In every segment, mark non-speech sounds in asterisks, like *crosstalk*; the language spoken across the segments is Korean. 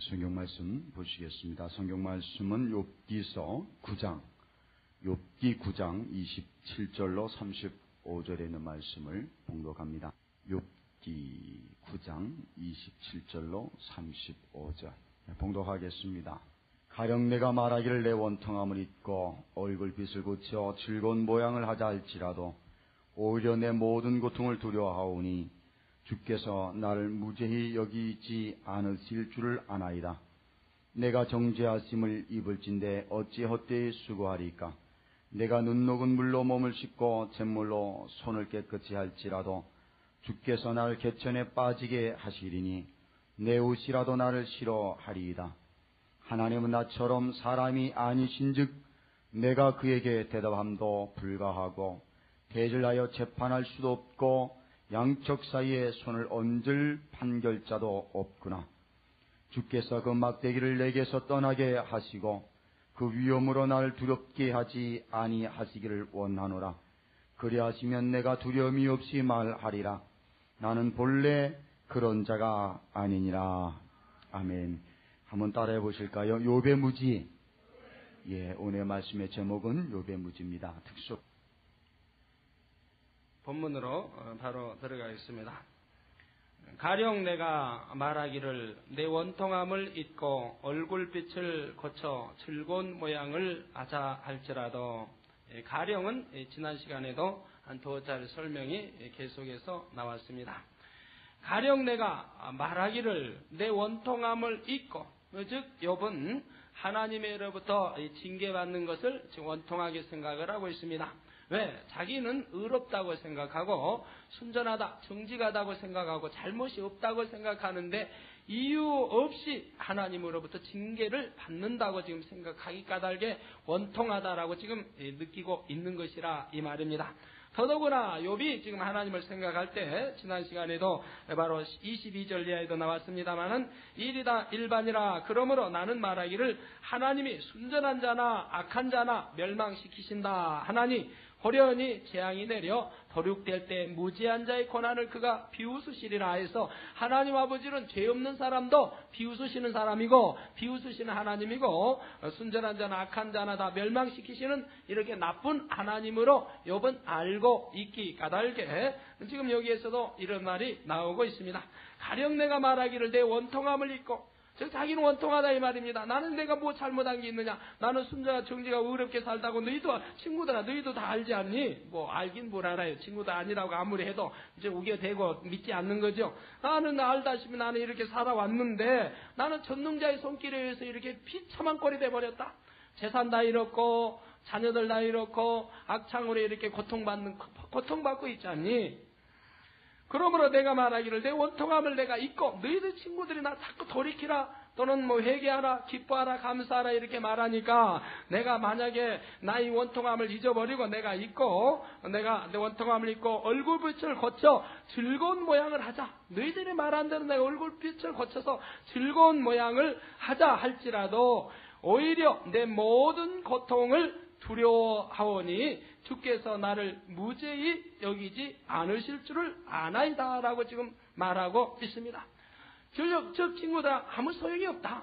성경 말씀 보시겠습니다. 성경 말씀은 욥기서 9장, 욥기 9장 27절로 35절에 있는 말씀을 봉독합니다. 욥기 9장 27절로 35절 봉독하겠습니다. 가령 내가 말하기를 내 원통함을 잊고 얼굴빛을 고쳐 즐거운 모양을 하자 할지라도 오히려 내 모든 고통을 두려워하오니 주께서 나를 무죄히 여기지 않으실 줄을 아나이다. 내가 정죄하심을 입을진데 어찌 헛되이 수고하리까? 내가 눈 녹은 물로 몸을 씻고 잿물로 손을 깨끗이 할지라도 주께서 나를 개천에 빠지게 하시리니 내 옷이라도 나를 싫어하리이다. 하나님은 나처럼 사람이 아니신즉 내가 그에게 대답함도 불가하고 대질하여 재판할 수도 없고 양쪽 사이에 손을 얹을 판결자도 없구나. 주께서 그 막대기를 내게서 떠나게 하시고 그 위험으로 나를 두렵게 하지 아니하시기를 원하노라. 그리하시면 내가 두려움이 없이 말하리라. 나는 본래 그런 자가 아니니라. 아멘. 한번 따라해 보실까요? 요배무지. 예, 오늘 말씀의 제목은 요배무지입니다. 특수. 본문으로 어, 바로 들어가겠습니다. 가령 내가 말하기를 내 원통함을 잊고 얼굴빛을 고쳐 즐거운 모양을 하자 할지라도 예, 가령은 지난 시간에도 한 두어 차례 설명이 계속해서 나왔습니다. 가령 내가 말하기를 내 원통함을 잊고 즉 욥은 하나님의로부터 징계받는 것을 원통하게 생각을 하고 있습니다. 왜? 자기는 의롭다고 생각하고 순전하다, 정직하다고 생각하고 잘못이 없다고 생각하는데 이유 없이 하나님으로부터 징계를 받는다고 지금 생각하기 까닭에 원통하다라고 지금 느끼고 있는 것이라 이 말입니다. 더더구나 욥이 지금 하나님을 생각할 때 지난 시간에도 바로 22절 이하에도 나왔습니다마는 일이다 일반이라 그러므로 나는 말하기를 하나님이 순전한 자나 악한 자나 멸망시키신다 하나니 호련히 재앙이 내려 도륙될 때 무지한 자의 고난을 그가 비웃으시리라 해서 하나님 아버지는 죄 없는 사람도 비웃으시는 사람이고 비웃으시는 하나님이고 순전한 자나 악한 자나 다 멸망시키시는 이렇게 나쁜 하나님으로 욥은 알고 있기 까닭에 지금 여기에서도 이런 말이 나오고 있습니다. 가령 내가 말하기를 내 원통함을 잊고 즉 자기는 원통하다 이 말입니다. 나는 내가 뭐 잘못한 게 있느냐? 나는 순전한 정지가 어렵게 살다고 너희도 친구들아 너희도 다 알지 않니? 뭐 알긴 뭘 알아요. 친구도 아니라고 아무리 해도 이제 우겨대고 믿지 않는 거죠. 나는 알다시피 나는 이렇게 살아왔는데 나는 전능자의 손길에 의해서 이렇게 비참한 꼴이 돼버렸다. 재산 다 잃었고 자녀들 다 잃었고 악창으로 이렇게 고통받는 고통받고 있지 않니? 그러므로 내가 말하기를 내 원통함을 내가 잊고 너희들 친구들이 나 자꾸 돌이키라 또는 뭐 회개하라 기뻐하라 감사하라 이렇게 말하니까 내가 만약에 나의 원통함을 잊어버리고 내가 잊고 내가 내 원통함을 잊고 얼굴빛을 거쳐 즐거운 모양을 하자. 너희들이 말한 대로 내가 얼굴빛을 거쳐서 즐거운 모양을 하자 할지라도 오히려 내 모든 고통을 두려워하오니 주께서 나를 무죄히 여기지 않으실 줄을 아나이다라고 지금 말하고 있습니다. 즉, 즉 친구들 아무 소용이 없다.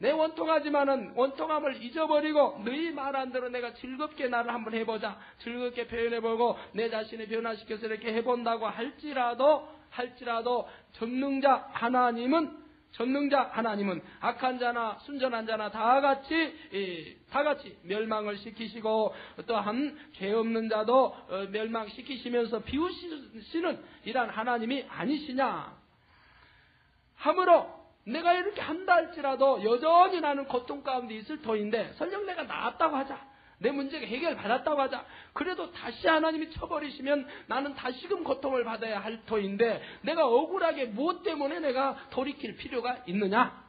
내 원통하지만은 원통함을 잊어버리고 너희 말한 대로 내가 즐겁게 나를 한번 해보자. 즐겁게 표현해보고 내 자신을 변화시켜서 이렇게 해본다고 할지라도 할지라도 전능자 하나님은 전능자 하나님은 악한 자나 순전한 자나 다 같이 다 같이 멸망을 시키시고 또한 죄 없는 자도 어, 멸망시키시면서 비우시는 이란 하나님이 아니시냐? 함으로 내가 이렇게 한다 할지라도 여전히 나는 고통 가운데 있을 터인데 설령 내가 나았다고 하자. 내 문제가 해결받았다고 하자. 그래도 다시 하나님이 쳐버리시면 나는 다시금 고통을 받아야 할 터인데 내가 억울하게 무엇 때문에 내가 돌이킬 필요가 있느냐?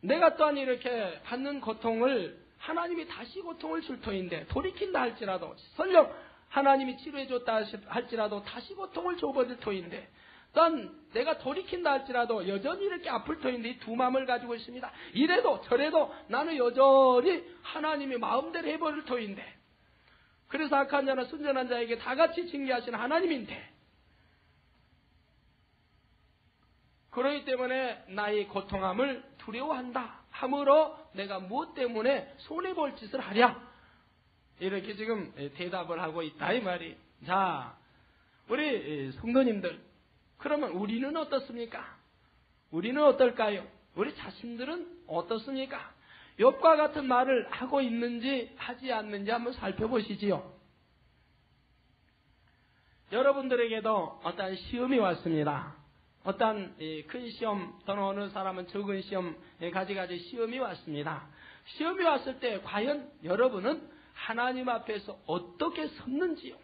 내가 또한 이렇게 받는 고통을 하나님이 다시 고통을 줄 터인데 돌이킨다 할지라도 설령 하나님이 치료해줬다 할지라도 다시 고통을 줘버릴 터인데 난 내가 돌이킨다 할지라도 여전히 이렇게 아플 터인데 이 두 마음을 가지고 있습니다. 이래도 저래도 나는 여전히 하나님이 마음대로 해버릴 터인데 그래서 악한 자나 순전한 자에게 다 같이 징계하시는 하나님인데 그러기 때문에 나의 고통함을 두려워한다. 함으로 내가 무엇 때문에 손해볼 짓을 하랴. 이렇게 지금 대답을 하고 있다. 이 말이. 자, 우리 성도님들. 그러면 우리는 어떻습니까? 우리는 어떨까요? 우리 자신들은 어떻습니까? 욥과 같은 말을 하고 있는지 하지 않는지 한번 살펴보시지요. 여러분들에게도 어떤 시험이 왔습니다. 어떤 큰 시험 또는 어느 사람은 적은 시험 가지가지 시험이 왔습니다. 시험이 왔을 때 과연 여러분은 하나님 앞에서 어떻게 섰는지요?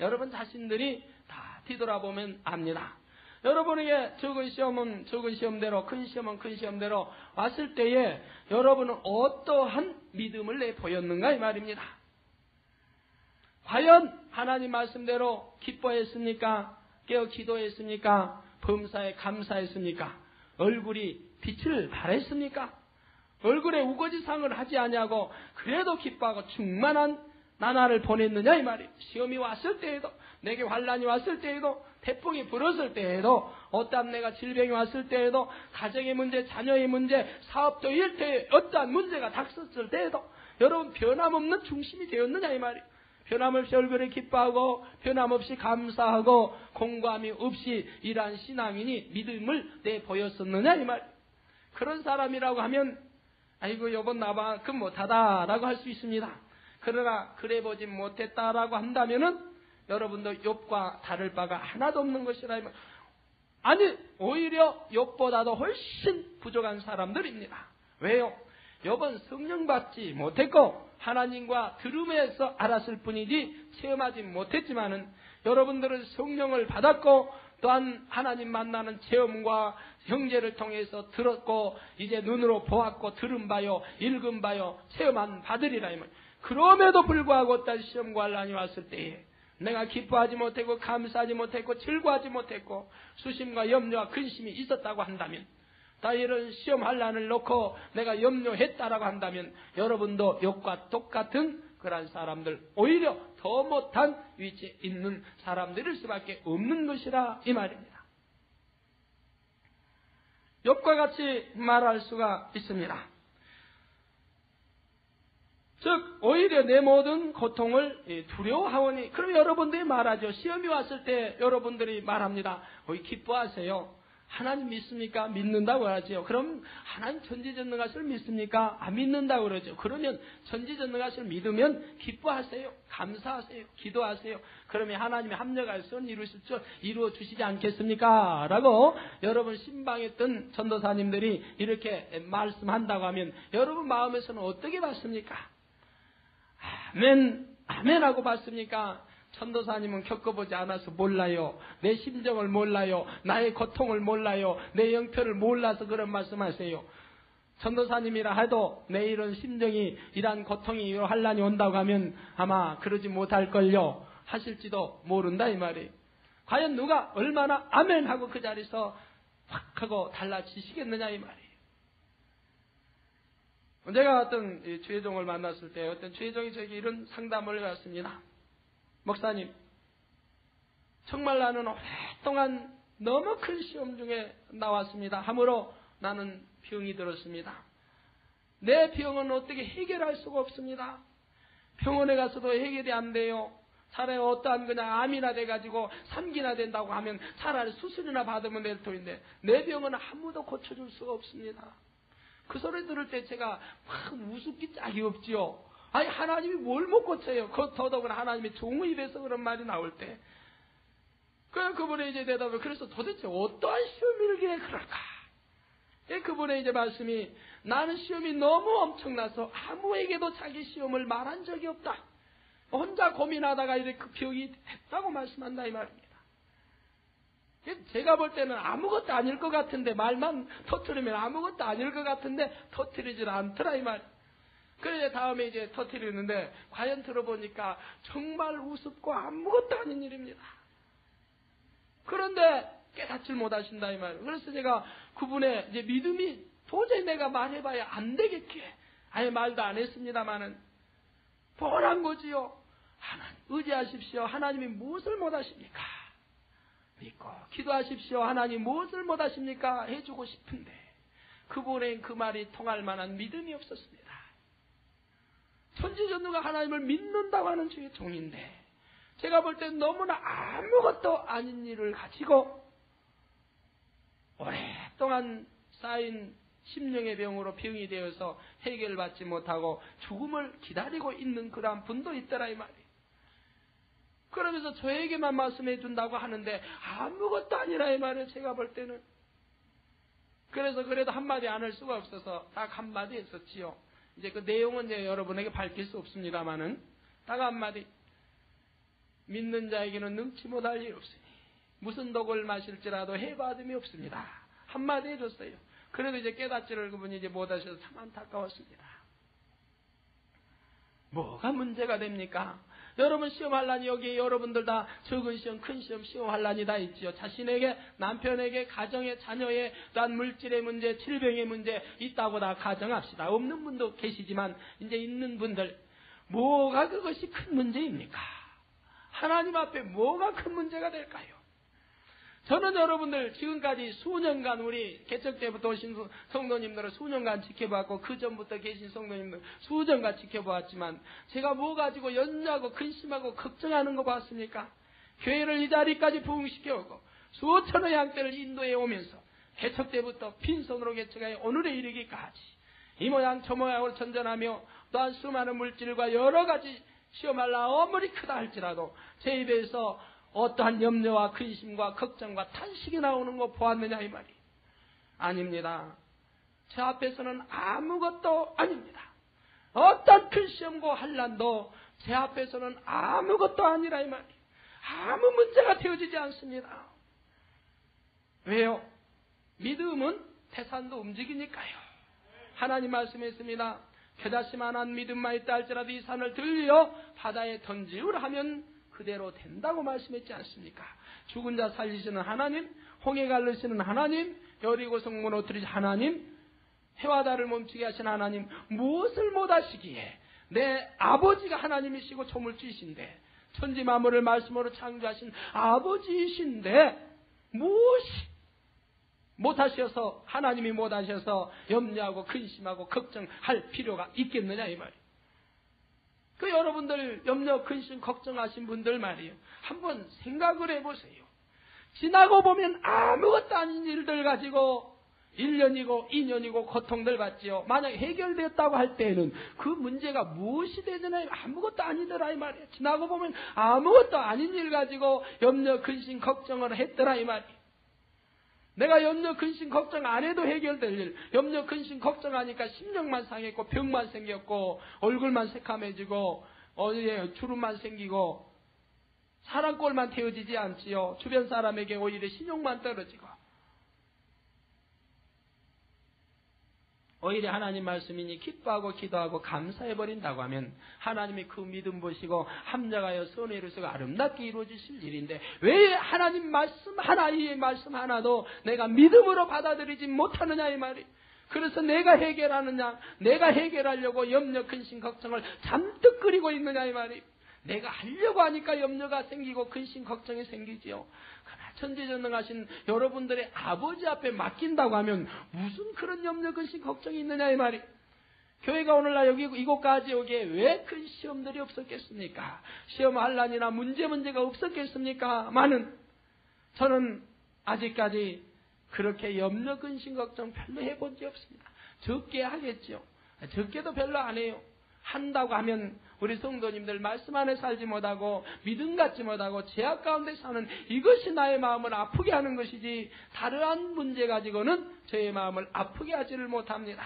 여러분 자신들이 다 뒤돌아보면 압니다. 여러분에게 적은 시험은 적은 시험대로, 큰 시험은 큰 시험대로 왔을 때에 여러분은 어떠한 믿음을 내 보였는가 이 말입니다. 과연 하나님 말씀대로 기뻐했습니까? 깨어 기도했습니까? 범사에 감사했습니까? 얼굴이 빛을 발했습니까? 얼굴에 우거지상을 하지 아니하고 그래도 기뻐하고 충만한 나날을 보냈느냐 이 말이에요. 시험이 왔을 때에도 내게 환란이 왔을 때에도 태풍이 불었을 때에도 어떠한 내가 질병이 왔을 때에도 가정의 문제, 자녀의 문제, 사업도 일때에 어떠한 문제가 닥쳤을 때에도 여러분 변함없는 중심이 되었느냐 이 말이에요. 변함없이 얼굴에 기뻐하고 변함없이 감사하고 공감이 없이 이러한 신앙인이 믿음을 내 보였었느냐 이 말. 그런 사람이라고 하면 아이고 여보 나만큼 못하다라고 할 수 있습니다. 그러나 그래 보지 못했다라고 한다면은 여러분도 욥과 다를 바가 하나도 없는 것이라 면 아니 오히려 욥보다도 훨씬 부족한 사람들입니다. 왜요? 욥은 성령 받지 못했고 하나님과 들음에서 알았을 뿐이지 체험하지 못했지만은 여러분들은 성령을 받았고 또한 하나님 만나는 체험과 형제를 통해서 들었고 이제 눈으로 보았고 들은 바요 읽은 바요 체험한 바들이라 이말 그럼에도 불구하고 시험과 난이 왔을 때에 내가 기뻐하지 못했고 감사하지 못했고 즐거워하지 못했고 수심과 염려와 근심이 있었다고 한다면 다 이런 시험 한란을 놓고 내가 염려했다라고 한다면 여러분도 욕과 똑같은 그러한 사람들 오히려 더 못한 위치에 있는 사람들일 수밖에 없는 것이라 이 말입니다. 욕과 같이 말할 수가 있습니다. 즉 오히려 내 모든 고통을 두려워하오니 그럼 여러분들이 말하죠. 시험이 왔을 때 여러분들이 말합니다. 거의 기뻐하세요. 하나님 믿습니까? 믿는다고 하죠. 그럼 하나님 전지전능하실 믿습니까? 안 믿는다고 그러죠. 그러면 전지전능하실 믿으면 기뻐하세요. 감사하세요. 기도하세요. 그러면 하나님이 합력할 선 이루실 줄 이루어 주시지 않겠습니까? 라고 여러분 신방했던 전도사님들이 이렇게 말씀한다고 하면 여러분 마음에서는 어떻게 받습니까? 아멘, 아멘하고 받습니까? 천도사님은 겪어보지 않아서 몰라요. 내 심정을 몰라요. 나의 고통을 몰라요. 내 영표를 몰라서 그런 말씀하세요. 천도사님이라 해도 내 이런 심정이 이러한 고통이 이런 환란이 온다고 하면 아마 그러지 못할걸요. 하실지도 모른다 이 말이에요. 과연 누가 얼마나 아멘 하고 그 자리에서 확 하고 달라지시겠느냐 이 말이에요. 제가 어떤 주혜종을 만났을 때 어떤 주혜종이 저에게 이런 상담을 해왔습니다. 목사님, 정말 나는 오랫동안 너무 큰 시험 중에 나왔습니다. 함으로 나는 병이 들었습니다. 내 병은 어떻게 해결할 수가 없습니다. 병원에 가서도 해결이 안 돼요. 차라리 어떠한 그냥 암이나 돼가지고 삼기나 된다고 하면 차라리 수술이나 받으면 될 터인데 내 병은 아무도 고쳐줄 수가 없습니다. 그 소리 들을 때 제가 막 우습기 짝이 없지요. 아니 하나님이 뭘 못 고쳐요? 그 더더구나 하나님의 종의 입에서 그런 말이 나올 때. 그 그분의 이제 대답을 그래서 도대체 어떠한 시험이길래 그럴까? 예, 그분의 이제 말씀이 나는 시험이 너무 엄청나서 아무에게도 자기 시험을 말한 적이 없다. 혼자 고민하다가 이렇게 그 병이 됐다고 말씀한다 이 말입니다. 예, 제가 볼 때는 아무것도 아닐 것 같은데 말만 터트리면 아무것도 아닐 것 같은데 터트리질 않더라 이 말. 그래 다음에 이제 터트리는데 과연 들어보니까 정말 우습고 아무것도 아닌 일입니다. 그런데 깨닫질 못하신다 이 말. 그래서 제가 그분의 이제 믿음이 도저히 내가 말해봐야 안 되겠게 아예 말도 안 했습니다만은 뻔한 거지요. 하나님 의지하십시오. 하나님이 무엇을 못하십니까? 믿고 기도하십시오. 하나님 무엇을 못하십니까? 해주고 싶은데 그분의 그 말이 통할 만한 믿음이 없었습니다. 천지전누가 하나님을 믿는다고 하는 주의 종인데 제가 볼 때 너무나 아무것도 아닌 일을 가지고 오랫동안 쌓인 심령의 병으로 병이 되어서 해결받지 못하고 죽음을 기다리고 있는 그러한 분도 있더라 이 말이에요. 그러면서 저에게만 말씀해 준다고 하는데 아무것도 아니라 이 말이에요. 제가 볼 때는. 그래서 그래도 한마디 안 할 수가 없어서 딱 한마디 했었지요. 이제 그 내용은 이제 여러분에게 밝힐 수 없습니다만은 딱 한마디. 믿는 자에게는 능치 못할 일 없으니 무슨 독을 마실지라도 해받음이 없습니다. 한마디 해줬어요. 그래도 이제 깨닫지를 그분이 이제 못하셔서 참 안타까웠습니다. 뭐가 문제가 됩니까? 여러분 시험 할란이 여기에 여러분들 다 적은 시험, 큰 시험, 시험 할란이 다 있지요. 자신에게, 남편에게, 가정에, 자녀에, 또한 물질의 문제, 질병의 문제 있다고 다 가정합시다. 없는 분도 계시지만 이제 있는 분들 뭐가 그것이 큰 문제입니까? 하나님 앞에 뭐가 큰 문제가 될까요? 저는 여러분들 지금까지 수년간 우리 개척 때부터 오신 성도님들을 수년간 지켜봤고 그 전부터 계신 성도님들 수년간 지켜보았지만 제가 뭐 가지고 연냐고 근심하고 걱정하는 거 봤습니까? 교회를 이 자리까지 부흥시켜오고 수천의 양떼를 인도해 오면서 개척 때부터 빈손으로 개척하여 오늘에 이르기까지 이 모양 저 모양으로 전전하며 또한 수많은 물질과 여러 가지 시험할라 아무리 크다 할지라도 제 입에서 어떠한 염려와 근심과 걱정과 탄식이 나오는 거 보았느냐 이 말이 아닙니다. 제 앞에서는 아무것도 아닙니다. 어떤 큰 시험과 한란도 제 앞에서는 아무것도 아니라 이 말이 아무 문제가 되어지지 않습니다. 왜요? 믿음은 태산도 움직이니까요. 하나님 말씀했습니다. 겨자씨만한 믿음만 있다 할지라도 이 산을 들려 바다에 던지우라 하면 그대로 된다고 말씀했지 않습니까? 죽은 자 살리시는 하나님, 홍해 갈르시는 하나님, 여리고 성문 오트리지 하나님, 해와 달을 멈추게 하신 하나님, 무엇을 못하시기에 내 아버지가 하나님이시고 조물주이신데 천지 만물을 말씀으로 창조하신 아버지이신데 무엇이 못하셔서 하나님이 못하셔서 염려하고 근심하고 걱정할 필요가 있겠느냐 이 말이에요. 그 여러분들 염려, 근심, 걱정하신 분들 말이에요. 한번 생각을 해보세요. 지나고 보면 아무것도 아닌 일들 가지고 1년이고 2년이고 고통들 받지요. 만약 해결됐다고 할 때에는 그 문제가 무엇이 되느냐 아무것도 아니더라 이 말이에요. 지나고 보면 아무것도 아닌 일 가지고 염려, 근심, 걱정을 했더라 이 말이에요. 내가 염려, 근심, 걱정 안 해도 해결될 일. 염려, 근심, 걱정하니까 심령만 상했고 병만 생겼고 얼굴만 새카매지고 어디에 주름만 생기고 사람 꼴만 태워지지 않지요. 주변 사람에게 오히려 신용만 떨어지고 오히려 하나님 말씀이니 기뻐하고 기도하고 감사해 버린다고 하면 하나님이 그 믿음 보시고 함정하여 선회를 쓰고 아름답게 이루어지실 일인데 왜 하나님 말씀 하나의 말씀 하나도 내가 믿음으로 받아들이지 못하느냐 이 말이 그래서 내가 해결하느냐 내가 해결하려고 염려 근심 걱정을 잔뜩 끓이고 있느냐 이 말이 내가 하려고 하니까 염려가 생기고 근심 걱정이 생기지요. 천지전능하신 여러분들의 아버지 앞에 맡긴다고 하면 무슨 그런 염려, 근심, 걱정이 있느냐 이 말이. 교회가 오늘날 여기 이곳까지 오기에 왜 큰 시험들이 없었겠습니까? 시험 한란이나 문제 문제가 없었겠습니까? 많은 저는 아직까지 그렇게 염려, 근심, 걱정 별로 해본 적 없습니다. 적게 하겠죠. 적게도 별로 안 해요. 한다고 하면 우리 성도님들 말씀 안에 살지 못하고 믿음 갖지 못하고 제약 가운데 사는 이것이 나의 마음을 아프게 하는 것이지 다르한 문제 가지고는 저의 마음을 아프게 하지를 못합니다.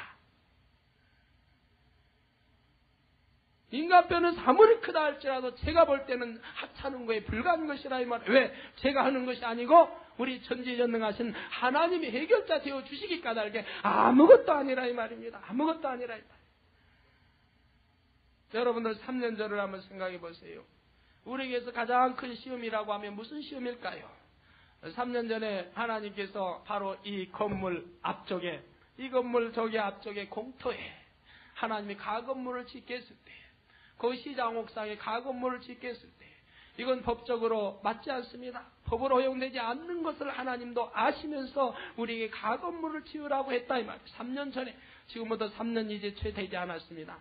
인간뼈는 사물이 크다 할지라도 제가 볼 때는 하찮은 거에 불과한 것이라 이 말. 왜? 제가 하는 것이 아니고 우리 전지전능하신 하나님이 해결자 되어 주시기 까닭에 아무것도 아니라 이 말입니다. 아무것도 아니라 이 말. 여러분들 3년 전을 한번 생각해 보세요. 우리에게서 가장 큰 시험이라고 하면 무슨 시험일까요? 3년 전에 하나님께서 바로 이 건물 앞쪽에, 이 건물 저기 앞쪽에 공터에 하나님이 가건물을 짓게 했을 때, 그 시장 옥상에 가건물을 짓게 했을 때, 이건 법적으로 맞지 않습니다. 법으로 허용되지 않는 것을 하나님도 아시면서 우리에게 가건물을 지으라고 했다 이 말이에요. 3년 전에 지금부터 3년 이제 채 되지 않았습니다.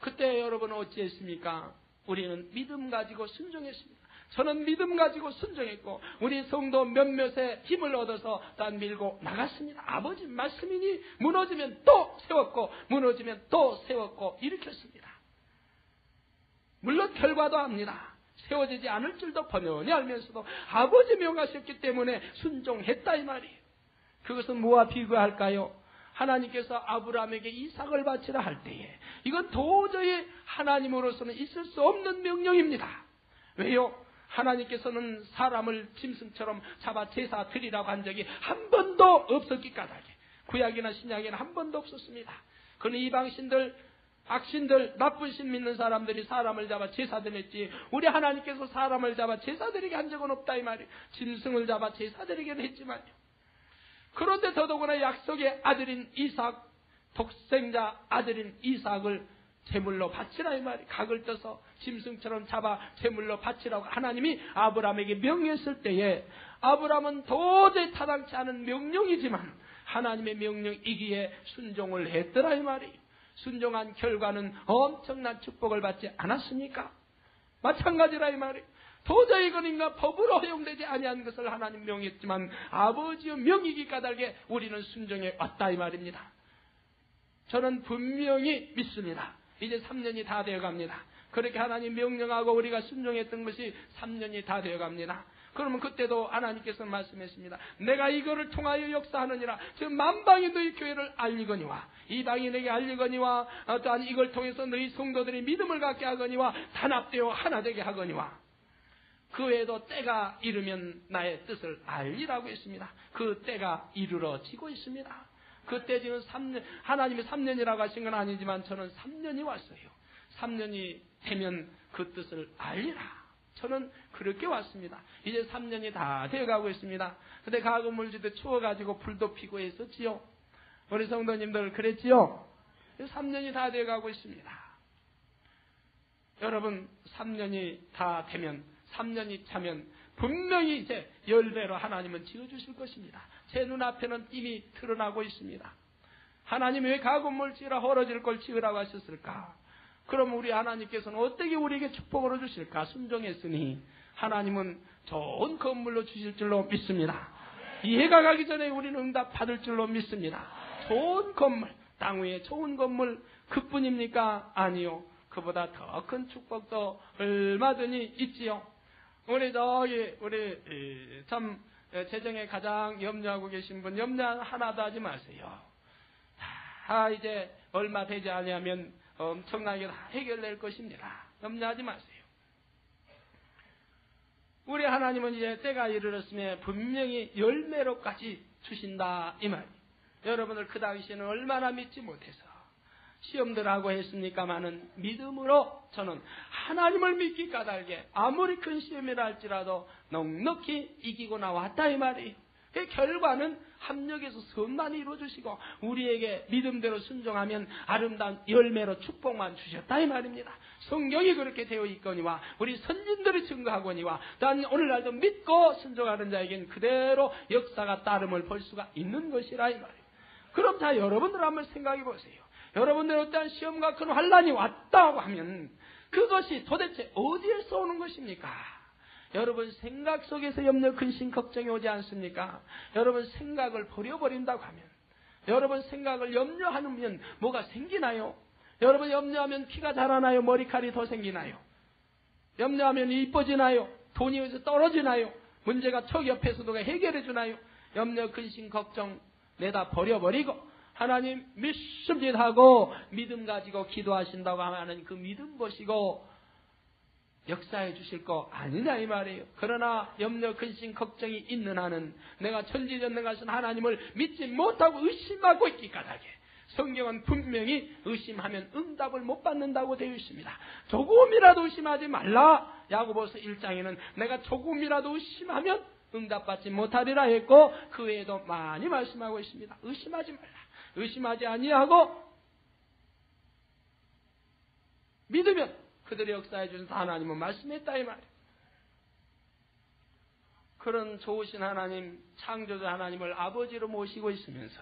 그때 여러분 어찌했습니까? 우리는 믿음 가지고 순종했습니다. 저는 믿음 가지고 순종했고 우리 성도 몇몇의 힘을 얻어서 단 밀고 나갔습니다. 아버지 말씀이니 무너지면 또 세웠고 무너지면 또 세웠고 일으켰습니다. 물론 결과도 압니다. 세워지지 않을 줄도 번연히 알면서도 아버지 명하셨기 때문에 순종했다 이 말이에요. 그것은 뭐와 비교할까요? 하나님께서 아브라함에게 이삭을 바치라 할 때에 이건 도저히 하나님으로서는 있을 수 없는 명령입니다. 왜요? 하나님께서는 사람을 짐승처럼 잡아 제사 드리라고 한 적이 한 번도 없었기 까닭에 구약이나 신약에는 한 번도 없었습니다. 그는 이방신들 악신들, 나쁜 신 믿는 사람들이 사람을 잡아 제사 드렸지. 우리 하나님께서 사람을 잡아 제사 드리게 한 적은 없다 이 말이에요. 짐승을 잡아 제사 드리긴 했지만요. 그런데 더더구나 약속의 아들인 이삭, 독생자 아들인 이삭을 제물로 바치라 이 말이 각을 떠서 짐승처럼 잡아 제물로 바치라고 하나님이 아브라함에게 명했을 때에 아브라함은 도저히 타당치 않은 명령이지만 하나님의 명령이기에 순종을 했더라 이 말이 순종한 결과는 엄청난 축복을 받지 않았습니까? 마찬가지라 이 말이 도저히 그러니까 법으로 허용되지 아니한 것을 하나님 명했지만 아버지의 명이기 까닭에 우리는 순종해 왔다 이 말입니다. 저는 분명히 믿습니다. 이제 3년이 다 되어 갑니다. 그렇게 하나님 명령하고 우리가 순종했던 것이 3년이 다 되어 갑니다. 그러면 그때도 하나님께서 말씀했습니다. 내가 이거를 통하여 역사하느니라. 지금 만방이 너희 교회를 알리거니와 이방이 내게 알리거니와 또한 이걸 통해서 너희 성도들이 믿음을 갖게 하거니와 단합되어 하나 되게 하거니와 그 외에도 때가 이르면 나의 뜻을 알리라고 했습니다. 그 때가 이르러지고 있습니다. 그때 지금 3년, 하나님이 3년이라고 하신 건 아니지만 저는 3년이 왔어요. 3년이 되면 그 뜻을 알리라. 저는 그렇게 왔습니다. 이제 3년이 다 되어가고 있습니다. 근데 가금물지도 추워가지고 불도 피고 했었지요. 우리 성도님들 그랬지요? 3년이 다 되어가고 있습니다. 여러분, 3년이 다 되면, 3년이 차면 분명히 이제 열배로 하나님은 지어주실 것입니다. 제 눈앞에는 이미 드러나고 있습니다. 하나님이 왜 가건물 지으라 헐어질 걸 지으라고 하셨을까? 그럼 우리 하나님께서는 어떻게 우리에게 축복을 주실까? 순종했으니 하나님은 좋은 건물로 주실 줄로 믿습니다. 이해가 가기 전에 우리는 응답 받을 줄로 믿습니다. 좋은 건물, 땅 위에 좋은 건물 그뿐입니까? 아니요. 그보다 더 큰 축복도 얼마든지 있지요. 우리 저기 우리 참 재정에 가장 염려하고 계신 분 염려 하나도 하지 마세요. 다 이제 얼마 되지 않으면 엄청나게 다 해결될 것입니다. 염려하지 마세요. 우리 하나님은 이제 때가 이르렀으면 분명히 열매로까지 주신다 이 말. 여러분을 그 당시에는 얼마나 믿지 못해서 시험들하고 했습니까마는 믿음으로 저는 하나님을 믿기 까닭에 아무리 큰 시험이라 할지라도 넉넉히 이기고 나왔다 이 말이에요. 그 결과는 합력에서 선만 이루어주시고 우리에게 믿음대로 순종하면 아름다운 열매로 축복만 주셨다 이 말입니다. 성경이 그렇게 되어 있거니와 우리 선진들이 증거하거니와 단 오늘날도 믿고 순종하는 자에겐 그대로 역사가 따름을 볼 수가 있는 것이라 이 말이에요. 그럼 자 여러분들 한번 생각해 보세요. 여러분들 어떠한 시험과 큰 환란이 왔다고 하면 그것이 도대체 어디에서 오는 것입니까? 여러분 생각 속에서 염려, 근심, 걱정이 오지 않습니까? 여러분 생각을 버려버린다고 하면 여러분 생각을 염려하면 뭐가 생기나요? 여러분 염려하면 피가 자라나요? 머리칼이 더 생기나요? 염려하면 이뻐지나요? 돈이 어디서 떨어지나요? 문제가 척 옆에서 누가 해결해 주나요? 염려, 근심, 걱정 내다 버려버리고 하나님 믿습니다 하고 믿음 가지고 기도하신다고 하면 그 믿음 보시고 역사해 주실 거 아니냐 이 말이에요. 그러나 염려, 근심, 걱정이 있는 한은 내가 천지전능하신 하나님을 믿지 못하고 의심하고 있기 까닭에 성경은 분명히 의심하면 응답을 못 받는다고 되어 있습니다. 조금이라도 의심하지 말라. 야고보서 1장에는 내가 조금이라도 의심하면 응답받지 못하리라 했고 그 외에도 많이 말씀하고 있습니다. 의심하지 말라. 의심하지 아니하고 믿으면 그들의 역사해 주신 하나님은 말씀했다 이 말이에요. 그런 좋으신 하나님, 창조자 하나님을 아버지로 모시고 있으면서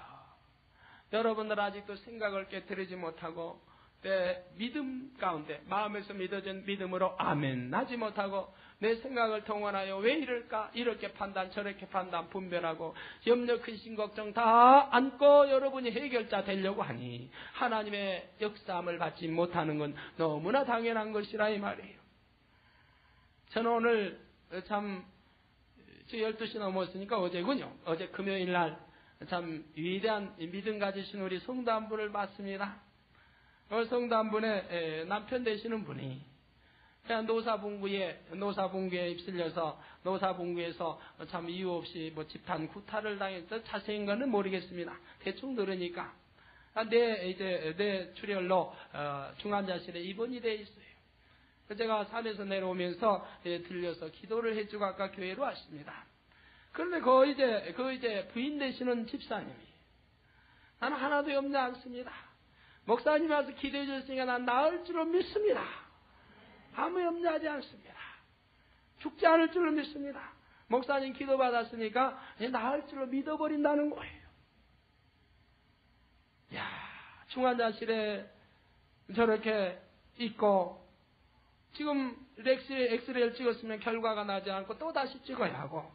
여러분들 아직도 생각을 깨뜨리지 못하고 내 믿음 가운데 마음에서 믿어진 믿음으로 아멘 하지 못하고 내 생각을 동원하여 왜 이럴까 이렇게 판단 저렇게 판단 분별하고 염려 근심 걱정 다 안고 여러분이 해결자 되려고 하니 하나님의 역사함을 받지 못하는 건 너무나 당연한 것이라 이 말이에요. 저는 오늘 참 12시 넘었으니까 어제군요. 어제 금요일 날 참 위대한 믿음 가지신 우리 성도 한 분을 봤습니다. 어, 성도 한 분의 남편 되시는 분이 노사분구에 노사분구에 입슬려서 노사분구에서 참 이유 없이 뭐 집단 구타를 당했어 자세한 거는 모르겠습니다. 대충 들으니까 아, 내 이제 내 출혈로 어, 중환자실에 입원이 돼 있어요. 제가 산에서 내려오면서 예, 들려서 기도를 해주고 아까 교회로 왔습니다. 그런데 그 이제 그 이제 부인 되시는 집사님이 나는 하나도 염려 않습니다. 목사님 와서 기도해 줬으니까 난 나을 줄로 믿습니다. 아무 염려하지 않습니다. 죽지 않을 줄로 믿습니다. 목사님 기도 받았으니까 나을 줄로 믿어버린다는 거예요. 야 중환자실에 저렇게 있고 지금 엑스레이, 엑스레이를 찍었으면 결과가 나지 않고 또 다시 찍어야 하고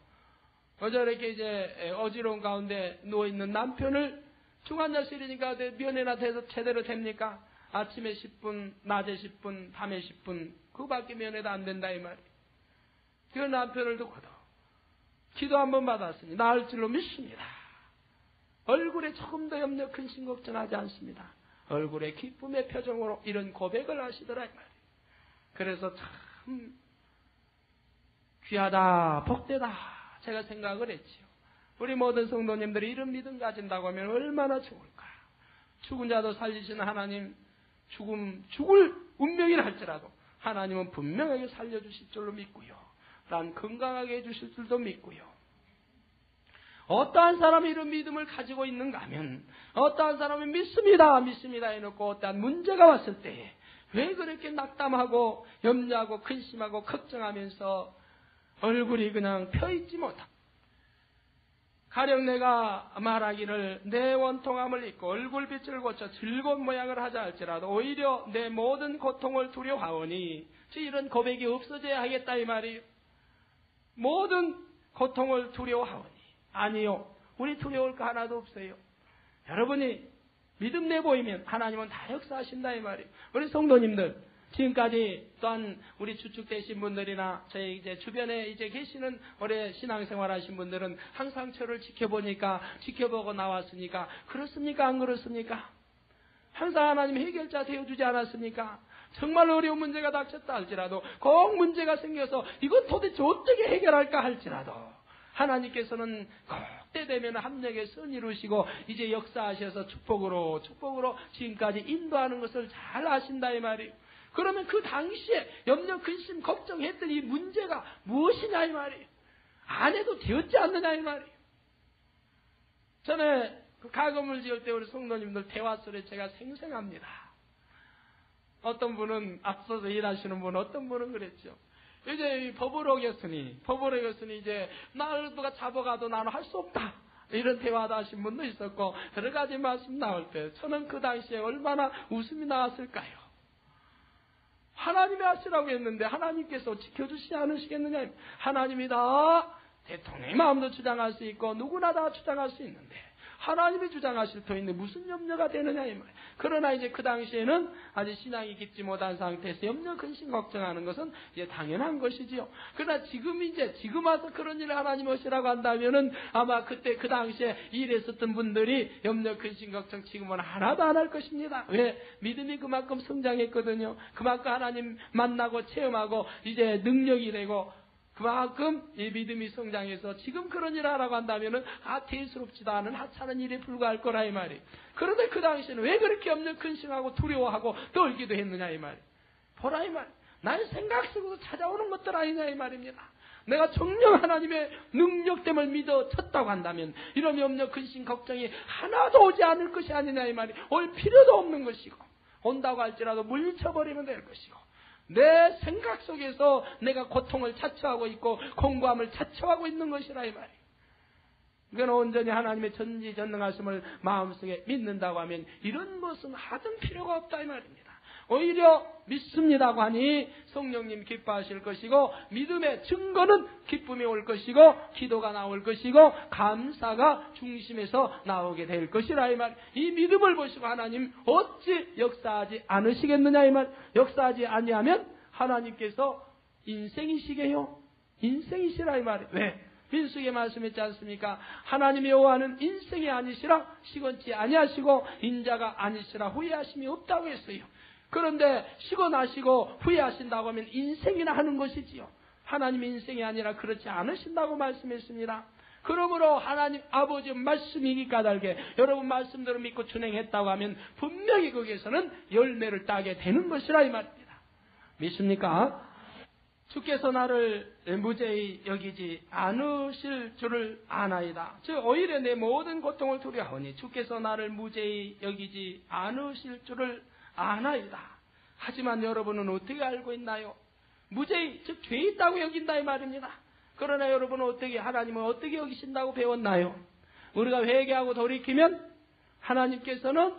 어저렇게 이제 어지러운 가운데 누워 있는 남편을 중환자실이니까 면회나 돼서 제대로 됩니까? 아침에 10분, 낮에 10분, 밤에 10분 그 밖에 면회도 안 된다 이 말이에요. 그 남편을 두고도 기도 한번 받았으니 나을 줄로 믿습니다. 얼굴에 조금 더 염려 근심 걱정 하지 않습니다. 얼굴에 기쁨의 표정으로 이런 고백을 하시더라 이 말이에요. 그래서 참 귀하다 복되다 제가 생각을 했지요. 우리 모든 성도님들이 이런 믿음 가진다고 하면 얼마나 좋을까. 죽은 자도 살리시는 하나님, 죽음, 죽을 운명이라 할지라도 하나님은 분명하게 살려주실 줄로 믿고요. 난 건강하게 해주실 줄도 믿고요. 어떠한 사람이 이런 믿음을 가지고 있는가 하면, 어떠한 사람이 믿습니다, 믿습니다 해놓고 어떠한 문제가 왔을 때, 왜 그렇게 낙담하고, 염려하고, 근심하고, 걱정하면서 얼굴이 그냥 펴있지 못하고 가령 내가 말하기를 내 원통함을 잊고 얼굴빛을 고쳐 즐거운 모양을 하자 할지라도 오히려 내 모든 고통을 두려워하오니 이런 고백이 없어져야 하겠다 이 말이 모든 고통을 두려워하오니. 아니요 우리 두려울 거 하나도 없어요. 여러분이 믿음 내 보이면 하나님은 다 역사하신다 이 말이에요. 우리 성도님들 지금까지 또한 우리 주축되신 분들이나 저희 이제 주변에 이제 계시는 오래 신앙생활 하신 분들은 항상 저를 지켜보니까 지켜보고 나왔으니까 그렇습니까? 안 그렇습니까? 항상 하나님 해결자 되어주지 않았습니까? 정말 어려운 문제가 닥쳤다 할지라도 꼭 문제가 생겨서 이건 도대체 어떻게 해결할까 할지라도 하나님께서는 꼭때 되면 합력의 선 이루시고 이제 역사하셔서 축복으로 축복으로 지금까지 인도하는 것을 잘 아신다 이 말이에요. 그러면 그 당시에 염려, 근심, 걱정했던 이 문제가 무엇이냐 이 말이에요. 안 해도 되었지 않느냐 이 말이에요. 전에 그 가금을 지을 때 우리 성도님들 대화 소리 제가 생생합니다. 어떤 분은 앞서서 일하시는 분, 어떤 분은 그랬죠. 이제 법으로 겠으니, 법으로 겠으니 이제 나를 누가 잡아가도 나는 할 수 없다. 이런 대화도 하신 분도 있었고, 여러 가지 말씀 나올 때, 저는 그 당시에 얼마나 웃음이 나왔을까요? 하나님이 하시라고 했는데 하나님께서 지켜주시지 않으시겠느냐? 하나님이 다 대통령의 마음도 주장할 수 있고 누구나 다 주장할 수 있는데 하나님이 주장하실 터인데 무슨 염려가 되느냐 이 말. 그러나 이제 그 당시에는 아직 신앙이 깊지 못한 상태에서 염려 근심 걱정하는 것은 이제 당연한 것이지요. 그러나 지금 이제 지금 와서 그런 일을 하나님 하시라고 한다면은 아마 그때 그 당시에 일했었던 분들이 염려 근심 걱정 지금은 하나도 안 할 것입니다. 왜 믿음이 그만큼 성장했거든요. 그만큼 하나님 만나고 체험하고 이제 능력이 되고 그만큼 이 믿음이 성장해서 지금 그런 일을 하라고 한다면은 아 대수롭지도 않은 하찮은 일에 불과할 거라 이 말이. 그런데 그 당시에는 왜 그렇게 없는 근심하고 두려워하고 떨기도 했느냐 이 말이. 보라 이 말. 나의 생각 속으로 찾아오는 것들 아니냐 이 말입니다. 내가 정령 하나님의 능력됨을 믿어 쳤다고 한다면 이런 염려 근심 걱정이 하나도 오지 않을 것이 아니냐 이 말이 올 필요도 없는 것이고 온다고 할지라도 물리쳐버리면 될 것이고 내 생각 속에서 내가 고통을 자처하고 있고 공부함을 자처하고 있는 것이라 이 말이에요. 이건 온전히 하나님의 전지전능하심을 마음속에 믿는다고 하면 이런 것은 하등 필요가 없다 이 말입니다. 오히려 믿습니다고 하니 성령님 기뻐하실 것이고 믿음의 증거는 기쁨이 올 것이고 기도가 나올 것이고 감사가 중심에서 나오게 될 것이라 이 말. 이 믿음을 보시고 하나님 어찌 역사하지 않으시겠느냐 이 말. 역사하지 아니하면 하나님께서 인생이시게요. 인생이시라 이 말이. 왜? 민수에 말씀했지 않습니까? 하나님의 여호와는 인생이 아니시라 시건치 아니하시고 인자가 아니시라 후회하심이 없다고 했어요. 그런데 쉬고 나시고 후회하신다고 하면 인생이나 하는 것이지요. 하나님 인생이 아니라 그렇지 않으신다고 말씀했습니다. 그러므로 하나님 아버지 말씀이기 까닭에 여러분 말씀대로 믿고 준행했다고 하면 분명히 거기에서는 열매를 따게 되는 것이라 이 말입니다. 믿습니까? 주께서 나를 무죄히 여기지 않으실 줄을 아나이다. 즉 오히려 내 모든 고통을 두려하오니 주께서 나를 무죄히 여기지 않으실 줄을 아나이다. 하지만 여러분은 어떻게 알고 있나요? 무죄, 즉, 죄 있다고 여긴다 이 말입니다. 그러나 여러분은 어떻게, 하나님은 어떻게 여기신다고 배웠나요? 우리가 회개하고 돌이키면 하나님께서는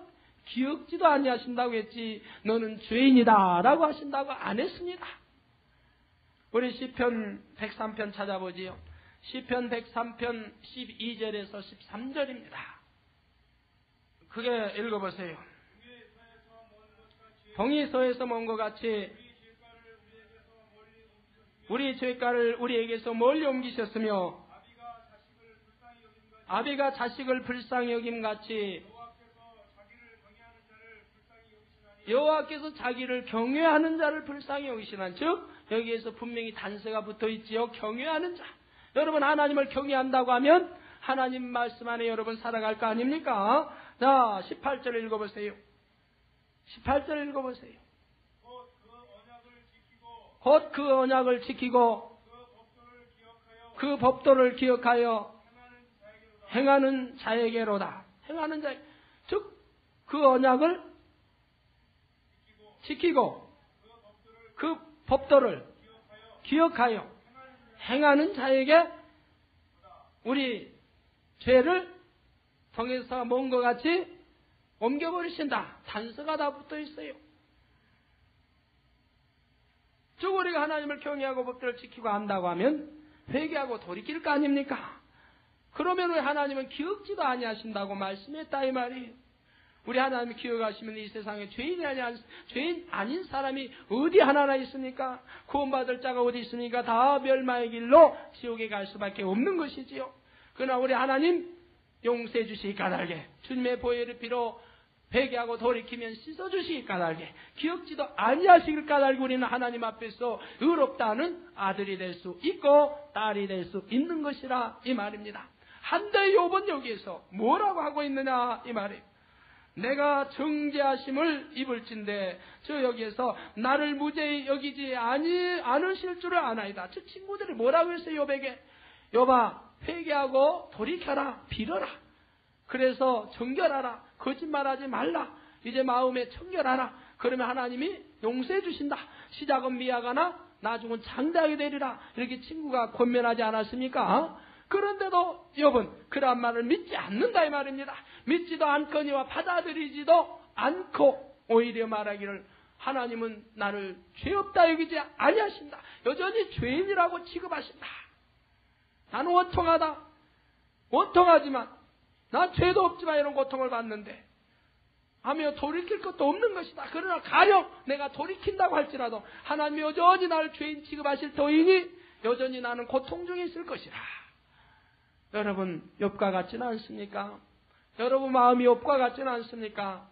기억지도 아니하신다고 했지, 너는 죄인이다. 라고 하신다고 안 했습니다. 우리 시편 103편 찾아보지요. 시편 103편 12절에서 13절입니다. 그게 읽어보세요. 동이서에서 먼 것 같이 우리 죄가를 우리에게서 멀리 옮기셨으며 아비가 자식을 불쌍히 여김 같이 여호와께서 자기를 경외하는 자를 불쌍히 여기시는 즉 여기에서 분명히 단서가 붙어 있지요. 경외하는 자. 여러분 하나님을 경외한다고 하면 하나님 말씀 안에 여러분 살아갈 거 아닙니까? 자 18절 읽어보세요 18절 읽어보세요. 곧 그 언약을 지키고 그 법도를 기억하여 행하는 자에게로다. 행하는 자, 즉, 그 언약을 지키고 그 법도를 기억하여 행하는 자에게 우리 죄를 통해서 먼 것 같이 옮겨버리신다. 단서가 다 붙어 있어요. 즉 우리가 하나님을 경외하고 법들을 지키고 한다고 하면 회개하고 돌이킬 거 아닙니까? 그러면 왜 하나님은 기억지도 아니하신다고 말씀했다 이 말이에요. 우리 하나님이 기억하시면 이 세상에 죄인이 아니 죄인 아닌 사람이 어디 하나나 있습니까? 구원받을 자가 어디 있습니까? 다 멸망의 길로 지옥에 갈 수밖에 없는 것이지요. 그러나 우리 하나님 용서해 주시기 까닭에 주님의 보혈을 빌어 회개하고 돌이키면 씻어주시기 까닭에 기억지도 아니하시길 까닭에 우리는 하나님 앞에서 의롭다는 아들이 될 수 있고 딸이 될 수 있는 것이라 이 말입니다. 한대 요번 여기에서 뭐라고 하고 있느냐 이 말이에요. 내가 정죄하심을 입을진데 저 여기에서 나를 무죄히 여기지 아니 않으실 줄을 아나이다. 저 친구들이 뭐라고 했어요 요백에 여봐 회개하고 돌이켜라 빌어라. 그래서 정결하라. 거짓말하지 말라. 이제 마음에 청결하라. 그러면 하나님이 용서해 주신다. 시작은 미약하나 나중은 장대하게 되리라. 이렇게 친구가 권면하지 않았습니까? 그런데도 여러분 그런 말을 믿지 않는다 이 말입니다. 믿지도 않거니와 받아들이지도 않고 오히려 말하기를 하나님은 나를 죄 없다 여기지 아니하신다. 여전히 죄인이라고 취급하신다. 나는 원통하다. 원통하지만 나 죄도 없지만 이런 고통을 받는데 하며 돌이킬 것도 없는 것이다. 그러나 가령 내가 돌이킨다고 할지라도 하나님이 여전히 나를 죄인 취급하실 터이니 여전히 나는 고통 중에 있을 것이라. 여러분 엽과 같지는 않습니까? 여러분 마음이 엽과 같지는 않습니까?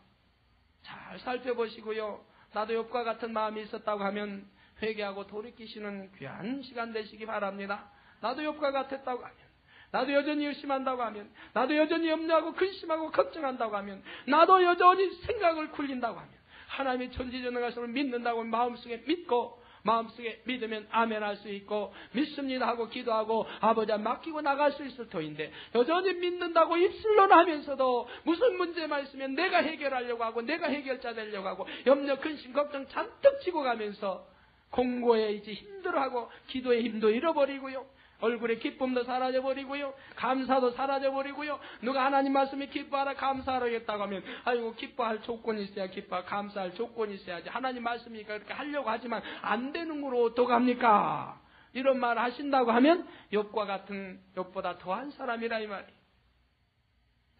잘 살펴보시고요. 나도 엽과 같은 마음이 있었다고 하면 회개하고 돌이키시는 귀한 시간 되시기 바랍니다. 나도 엽과 같았다고 하면 나도 여전히 의심한다고 하면, 나도 여전히 염려하고 근심하고 걱정한다고 하면, 나도 여전히 생각을 굴린다고 하면, 하나님의 전지전능하심을 믿는다고 마음속에 믿고, 마음속에 믿으면 아멘 할 수 있고, 믿습니다 하고 기도하고, 아버지 맡기고 나갈 수 있을 터인데, 여전히 믿는다고 입술로 하면서도, 무슨 문제만 있으면 내가 해결하려고 하고, 내가 해결자 되려고 하고, 염려, 근심, 걱정 잔뜩 지고 가면서, 공고에 이제 힘들어하고 기도의 힘도 잃어버리고요. 얼굴에 기쁨도 사라져버리고요. 감사도 사라져버리고요. 누가 하나님 말씀에 기뻐하라 감사하겠다고 하면 아이고 기뻐할 조건이 있어야 기뻐 감사할 조건이 있어야지. 하나님 말씀이니까 그렇게 하려고 하지만 안 되는 거로 어떡합니까? 이런 말 하신다고 하면 욥과 같은 욥보다 더한 사람이라 이 말이.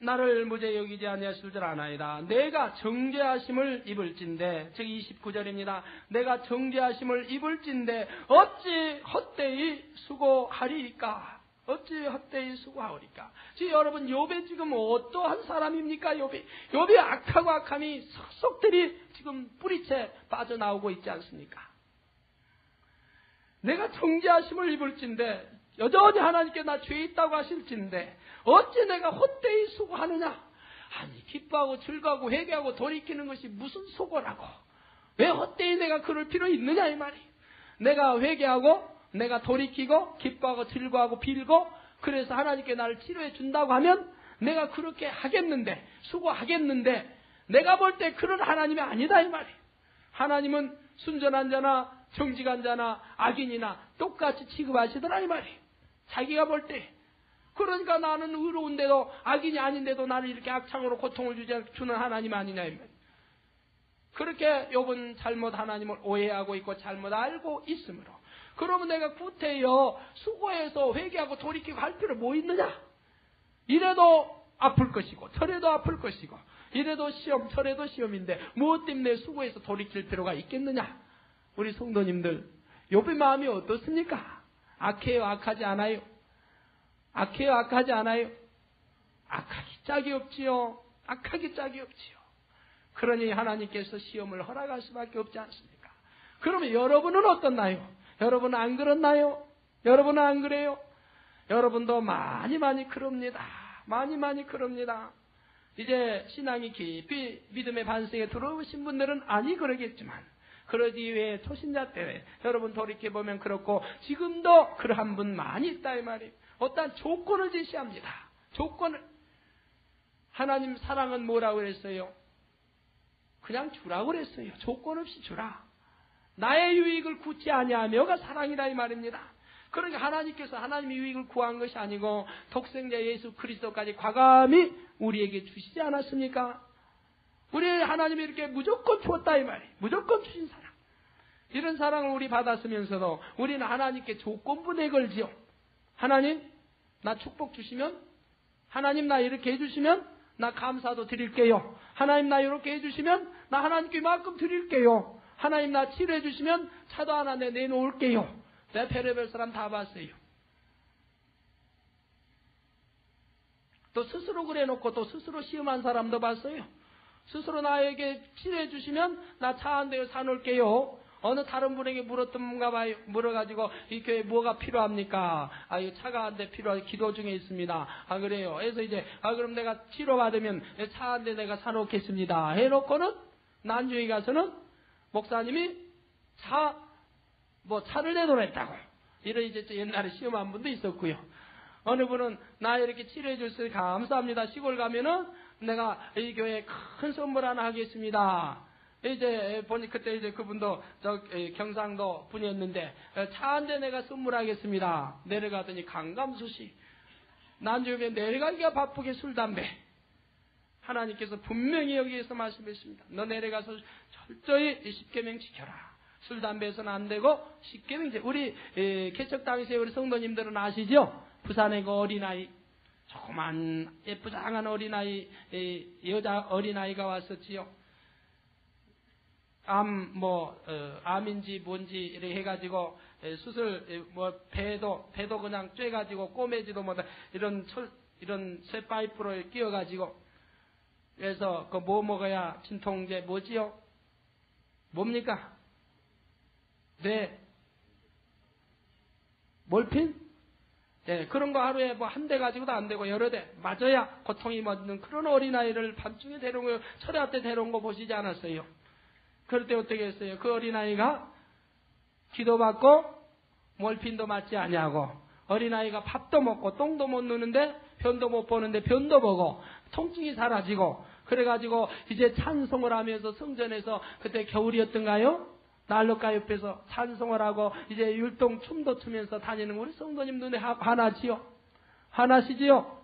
나를 무죄 여기지 아니하실 줄 아나이다. 내가 정죄하심을 입을진데 즉 29절입니다. 내가 정죄하심을 입을진데 어찌 헛되이 수고하리까? 어찌 헛되이 수고하리까? 지금 여러분 욥이 지금 어떠한 사람입니까? 욥이 욥이 악하고 악함이 속속들이 지금 뿌리채 빠져나오고 있지 않습니까? 내가 정죄하심을 입을진데 여전히 하나님께 나 죄 있다고 하실진데 어찌 내가 헛되이 수고하느냐? 아니 기뻐하고 즐거워하고 회개하고 돌이키는 것이 무슨 수고라고? 왜 헛되이 내가 그럴 필요 있느냐 이 말이? 내가 회개하고 내가 돌이키고 기뻐하고 즐거워하고 빌고 그래서 하나님께 나를 치료해 준다고 하면 내가 그렇게 하겠는데 수고하겠는데 내가 볼 때 그런 하나님이 아니다 이 말이. 하나님은 순전한 자나 정직한 자나 악인이나 똑같이 취급하시더라 이 말이. 자기가 볼 때. 그러니까 나는 의로운데도 악인이 아닌데도 나를 이렇게 악창으로 고통을 주는 하나님 아니냐 이 말. 그렇게 욥은 잘못 하나님을 오해하고 있고 잘못 알고 있으므로 그러면 내가 구태여 수고해서 회개하고 돌이키고 할 필요 뭐 있느냐? 이래도 아플 것이고 저래도 아플 것이고 이래도 시험 저래도 시험인데 무엇 때문에 수고해서 돌이킬 필요가 있겠느냐? 우리 성도님들 욥의 마음이 어떻습니까? 악해요 악하지 않아요? 악해요 악하지 않아요? 악하기 짝이 없지요. 악하기 짝이 없지요. 그러니 하나님께서 시험을 허락할 수밖에 없지 않습니까? 그러면 여러분은 어떻나요? 여러분은 안 그렇나요? 여러분은 안 그래요? 여러분도 많이 많이 그럽니다. 많이 많이 그럽니다. 이제 신앙이 깊이 믿음의 반성에 들어오신 분들은 아니 그러겠지만 그러기 위해 초신자 때 여러분 돌이켜보면 그렇고 지금도 그러한 분 많이 있다 이 말이에요. 어떠한 조건을 제시합니다. 조건을 하나님 사랑은 뭐라고 그랬어요? 그냥 주라고 그랬어요. 조건 없이 주라. 나의 유익을 굳지 아니하며가 사랑이다 이 말입니다. 그러니까 하나님께서 하나님의 유익을 구한 것이 아니고 독생자 예수 그리스도까지 과감히 우리에게 주시지 않았습니까? 우리 하나님이 이렇게 무조건 주었다 이 말이에요. 무조건 주신 사랑. 이런 사랑을 우리 받았으면서도 우리는 하나님께 조건부에 걸지요. 하나님 나 축복 주시면 하나님 나 이렇게 해주시면 나 감사도 드릴게요. 하나님 나 이렇게 해주시면 나 하나님께 이만큼 드릴게요. 하나님 나 치료해 주시면 차도 하나 내 내놓을게요. 내 별의별 사람 다 봤어요. 또 스스로 그래 놓고 또 스스로 시험한 사람도 봤어요. 스스로 나에게 치료해 주시면 나 차 한 대 사놓을게요. 어느 다른 분에게 물었던가 봐요. 물어가지고 이 교회 뭐가 필요합니까? 아, 이 차가 한 대 필요해 기도 중에 있습니다. 아, 그래요. 그래서 이제 아, 그럼 내가 치료 받으면 차 한 대 내가 사놓겠습니다. 해놓고는 난주에 가서는 목사님이 차, 뭐 차를 내놓으랬다고. 이런 이제 옛날에 시험한 분도 있었고요. 어느 분은 나 이렇게 치료해 주셔서 감사합니다. 시골 가면은 내가 이 교회에 큰 선물 하나 하겠습니다. 이제 보니 그때 이제 그분도 저 경상도 분이었는데 차 한 대 내가 선물하겠습니다. 내려가더니 강감수시 난주에 내려가기가 바쁘게 술 담배 하나님께서 분명히 여기에서 말씀했습니다. 너 내려가서 철저히 십계명 지켜라. 술 담배에서는 안 되고 십계명 우리 개척당에서 우리 성도님들은 아시죠? 부산의 그 어린아이 조그만 예쁘장한 어린아이 여자 어린아이가 왔었지요. 암, 뭐, 어, 암인지 뭔지 이렇게 해가지고 수술, 뭐, 배도, 배도 그냥 쬐가지고 꼬매지도 못한 이런 철, 이런 쇠 파이프로 끼워가지고 그래서 그 뭐 먹어야 진통제 뭐지요? 뭡니까? 네. 몰핀? 네, 그런 거 하루에 뭐 한 대 가지고도 안 되고 여러 대 맞아야 고통이 맞는 그런 어린아이를 밤중에 데려온 거, 철야 때 데려온 거 보시지 않았어요? 그럴 때 어떻게 했어요? 그 어린아이가 기도받고 몰핀도 맞지 아니하고 어린아이가 밥도 먹고 똥도 못 누는데 변도 못 보는데 변도 보고 통증이 사라지고 그래가지고 이제 찬송을 하면서 성전에서 그때 겨울이었던가요? 난로가 옆에서 찬송을 하고 이제 율동 춤도 추면서 다니는 우리 성도님 눈에 하- 하나지요? 하나시지요?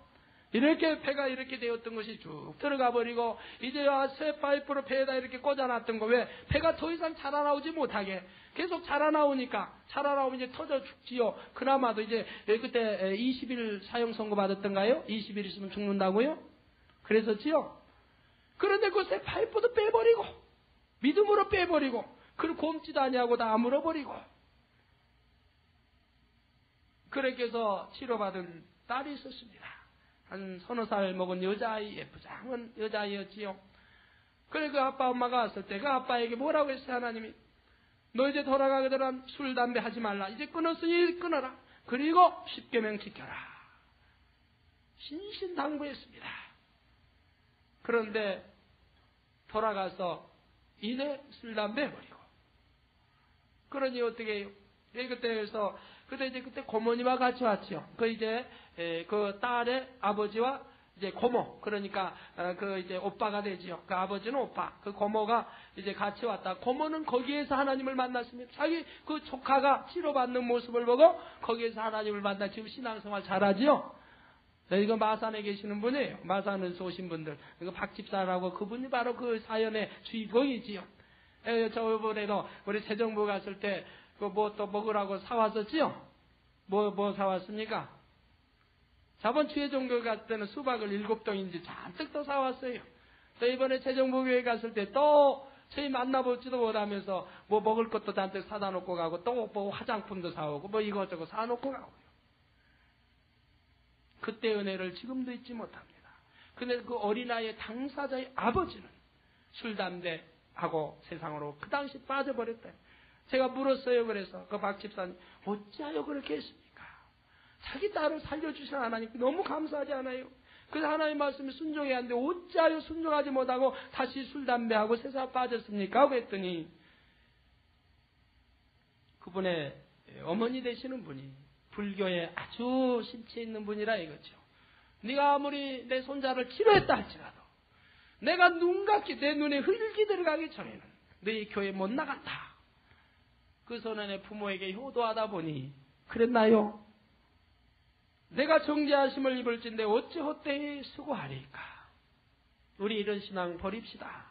이렇게 배가 이렇게 되었던 것이 쭉 들어가 버리고 이제 새 파이프로 배에다 이렇게 꽂아놨던 거왜 배가 더 이상 자라나오지 못하게 계속 자라나오니까 자라나오면 이제 터져 죽지요. 그나마도 이제 그때 20일 사형 선고 받았던가요? 20일 있으면 죽는다고요? 그랬었지요. 그런데 그 새 파이프도 빼버리고 믿음으로 빼버리고 그걸 곰지도 아니하고 다 물어버리고 그렇게 해서 치료받은 딸이 있었습니다. 한 서너 살 먹은 여자아이, 예쁘장한 여자아이였지요. 그래 그 아빠 엄마가 왔을 때 그 아빠에게 뭐라고 했어요 하나님이 너 이제 돌아가게 되면 술 담배 하지 말라 이제 끊었으니 끊어라 그리고 십계명 지켜라 신신당부했습니다. 그런데 돌아가서 이내 술 담배 버리고 그러니 어떻게 해요? 예, 그때에서 그때 이제 그때 고모님과 같이 왔죠. 그 이제 에, 그 딸의 아버지와 이제 고모 그러니까 어, 그 이제 오빠가 되지요. 그 아버지는 오빠, 그 고모가 이제 같이 왔다. 고모는 거기에서 하나님을 만났습니다. 자기 그 조카가 치료받는 모습을 보고 거기에서 하나님을 만나 지금 신앙생활 잘하지요. 네, 이거 마산에 계시는 분이에요. 마산에서 오신 분들. 이거 박집사라고 그분이 바로 그 사연의 주인공이지요. 에, 저번에도 우리 재정부 갔을 때 그 뭐 또 먹으라고 사왔었지요? 뭐, 뭐 사왔습니까? 저번 주에 종교 갔을 때는 수박을 일곱 동인지 잔뜩 또 사왔어요. 또 이번에 재정부교회 갔을 때 또 저희 만나보지도 못하면서 뭐 먹을 것도 잔뜩 사다 놓고 가고 또 뭐 화장품도 사오고 뭐 이것저것 사놓고 가고요. 그때 은혜를 지금도 잊지 못합니다. 근데 그 어린아이의 당사자의 아버지는 술, 담배하고 세상으로 그 당시 빠져버렸다. 제가 물었어요. 그래서 그 박 집사님 어찌하여 그렇게 했습니까? 자기 딸을 살려주신 하나님 너무 감사하지 않아요? 그래서 하나님 말씀에 순종해야 하는데 어찌하여 순종하지 못하고 다시 술, 담배하고 세상 빠졌습니까? 했더니 그분의 어머니 되시는 분이 불교에 아주 심취 있는 분이라 이거죠. 네가 아무리 내 손자를 치료했다 할지라도 내가 눈감기 내 눈에 흙이 들어가기 전에는 너희 교회 못 나간다. 그 소년의 부모에게 효도하다 보니 그랬나요? 내가 정죄하심을 입을진데 어찌 헛되이 수고하리까? 우리 이런 신앙 버립시다.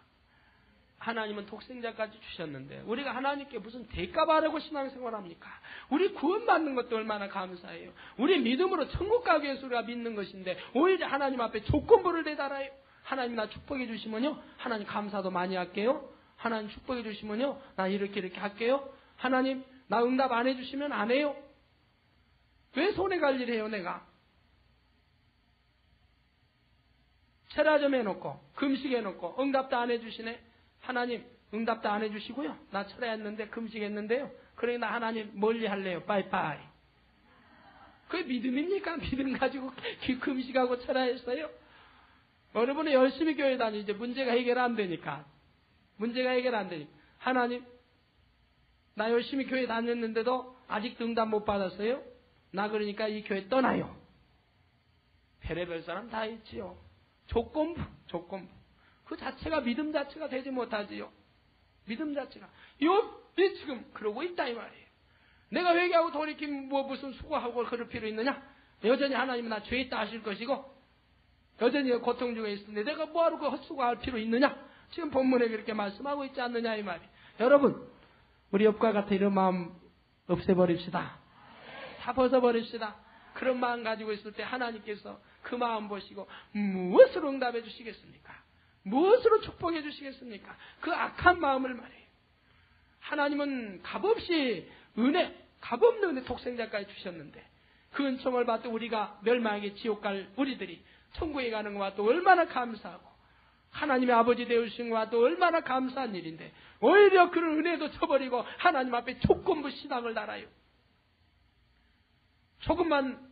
하나님은 독생자까지 주셨는데 우리가 하나님께 무슨 대가 바라고 신앙생활합니까? 우리 구원받는 것도 얼마나 감사해요. 우리 믿음으로 천국 가기 위해서 우리가 믿는 것인데 오히려 하나님 앞에 조건부를 내달아요. 하나님 나 축복해 주시면요. 하나님 감사도 많이 할게요. 하나님 축복해 주시면요. 나 이렇게 이렇게 할게요. 하나님 나 응답 안 해주시면 안 해요. 왜 손해 갈일 해요 내가? 체라 좀 해놓고 금식 해놓고 응답도 안 해주시네. 하나님 응답도 안 해주시고요. 나 철회했는데 금식했는데요. 그러니 나 하나님 멀리 할래요. 빠이빠이. 그게 믿음입니까? 믿음 가지고 금식하고 철회했어요? 여러분이 열심히 교회 다니지 문제가 해결 안 되니까. 문제가 해결 안 되니까. 하나님, 나 열심히 교회 다녔는데도 아직도 응답 못 받았어요? 나 그러니까 이 교회 떠나요. 별의별 사람 다 있지요. 조건부, 조건부. 그 자체가 믿음 자체가 되지 못하지요. 믿음 자체가. 욥이 지금 그러고 있다 이 말이에요. 내가 회개하고 돌이키면 뭐 무슨 수고하고 그럴 필요 있느냐? 여전히 하나님은 나 죄 있다 하실 것이고 여전히 고통 중에 있는데 내가 뭐하러 그 헛수고할 필요 있느냐? 지금 본문에 그렇게 말씀하고 있지 않느냐 이 말이에요. 여러분 우리 욥과 같은 이런 마음 없애버립시다. 다 벗어버립시다. 그런 마음 가지고 있을 때 하나님께서 그 마음 보시고 무엇으로 응답해 주시겠습니까? 무엇으로 축복해 주시겠습니까? 그 악한 마음을 말해요. 하나님은 값없이 은혜, 값없는 은혜 독생자까지 주셨는데 그 은총을 받고 우리가 멸망의 지옥 갈 우리들이 천국에 가는 것과 또 얼마나 감사하고 하나님의 아버지 되우신 것과 또 얼마나 감사한 일인데 오히려 그런 은혜도 쳐버리고 하나님 앞에 조건부 신앙을 달아요. 조금만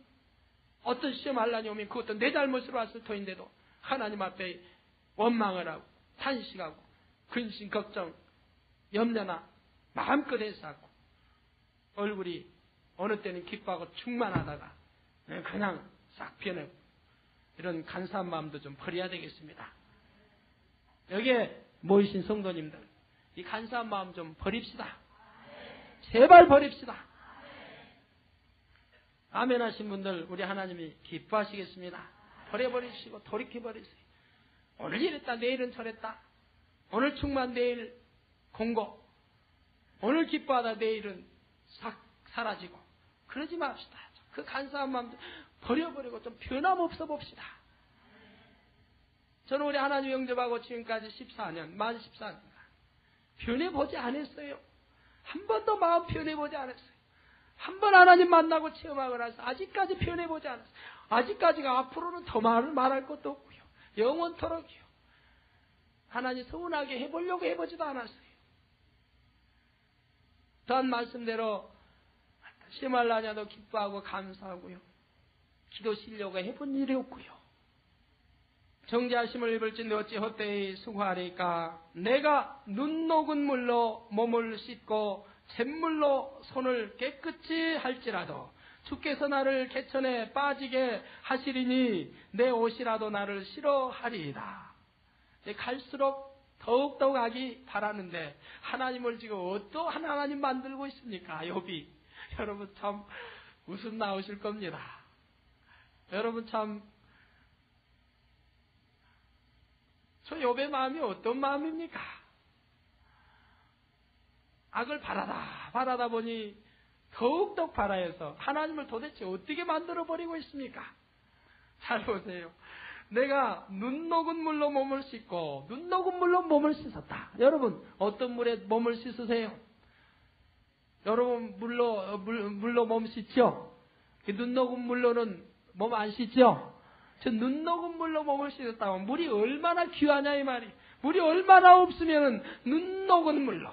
어떤 시험 알라니 오면 그것도 내 잘못으로 왔을 터인데도 하나님 앞에 원망을 하고 탄식하고 근심 걱정 염려나 마음껏 해서하고 얼굴이 어느 때는 기뻐하고 충만하다가 그냥 싹 변하고 이런 간사한 마음도 좀 버려야 되겠습니다. 여기에 모이신 성도님들 이 간사한 마음 좀 버립시다. 제발 버립시다. 아멘 하신 분들 우리 하나님이 기뻐하시겠습니다. 버려버리시고 돌이켜버리세요. 오늘 이랬다 내일은 저랬다. 오늘 충만 내일 공고. 오늘 기뻐하다 내일은 싹 사라지고. 그러지 맙시다. 그 간사한 마음 버려버리고 좀 변함없어 봅시다. 저는 우리 하나님 영접하고 지금까지 14년, 만 14년 변해보지 않았어요. 한 번도 마음 변해보지 않았어요. 한 번 하나님 만나고 체험하고 나서 아직까지 변해보지 않았어요. 아직까지가 앞으로는 더 말을 말할 것도 없고요. 영원토록이요. 하나님 서운하게 해보려고 해보지도 않았어요. 또한 말씀대로 시말라냐도 기뻐하고 감사하고요. 기도 실려고 해본 일이 없고요. 정자심을 입을진데 어찌 헛되이 수고하리까 내가 눈 녹은 물로 몸을 씻고 잿물로 손을 깨끗이 할지라도 주께서 나를 개천에 빠지게 하시리니 내 옷이라도 나를 싫어하리이다. 갈수록 더욱더 가기 바라는데 하나님을 지금 어떠한 하나님 만들고 있습니까? 욥이 여러분 참 웃음 나오실 겁니다. 여러분 참 저 욥의 마음이 어떤 마음입니까? 악을 바라다 바라다 보니 더욱더 바라해서 하나님을 도대체 어떻게 만들어 버리고 있습니까? 잘 보세요. 내가 눈 녹은 물로 몸을 씻고 눈 녹은 물로 몸을 씻었다. 여러분 어떤 물에 몸을 씻으세요? 여러분 물로 물, 물로 몸 씻죠? 눈 녹은 물로는 몸 안 씻죠? 저 눈 녹은 물로 몸을 씻었다고 물이 얼마나 귀하냐 이 말이. 물이 얼마나 없으면 눈 녹은 물로.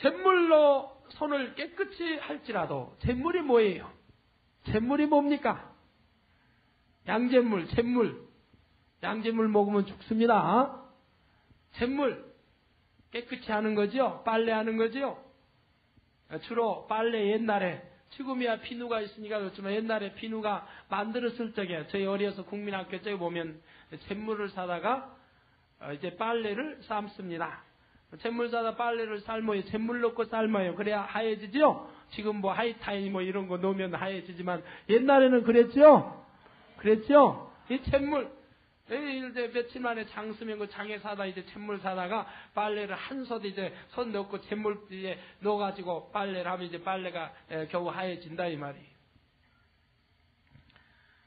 잿물로 손을 깨끗이 할지라도 잿물이 뭐예요? 잿물이 뭡니까? 양잿물, 잿물. 양잿물 먹으면 죽습니다. 잿물 깨끗이 하는 거죠? 빨래하는 거죠? 주로 빨래 옛날에 지금이야 비누가 있으니까 그렇지만 옛날에 비누가 만들었을 적에 저희 어려서 국민학교 쪽에 보면 잿물을 사다가 어, 이제 빨래를 삶습니다. 잿물 사다 빨래를 삶아요. 잿물 넣고 삶아요. 그래야 하얘지죠? 지금 뭐 하이타임 뭐 이런 거 넣으면 하얘지지만 옛날에는 그랬죠? 그랬죠? 이 잿물 이제 며칠 만에 장 쓰면 그 장에 사다 이제 잿물 사다가 빨래를 한솥 이제 손 넣고 잿물 이제 넣어가지고 빨래를 하면 이제 빨래가 겨우 하얘진다 이 말이.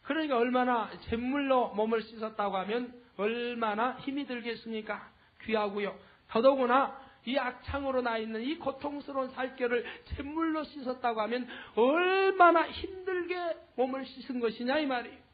그러니까 얼마나 잿물로 몸을 씻었다고 하면 얼마나 힘이 들겠습니까? 귀하고요. 더더구나 이 악창으로 나 있는 이 고통스러운 살결을 잿물로 씻었다고 하면 얼마나 힘들게 몸을 씻은 것이냐 이 말이에요.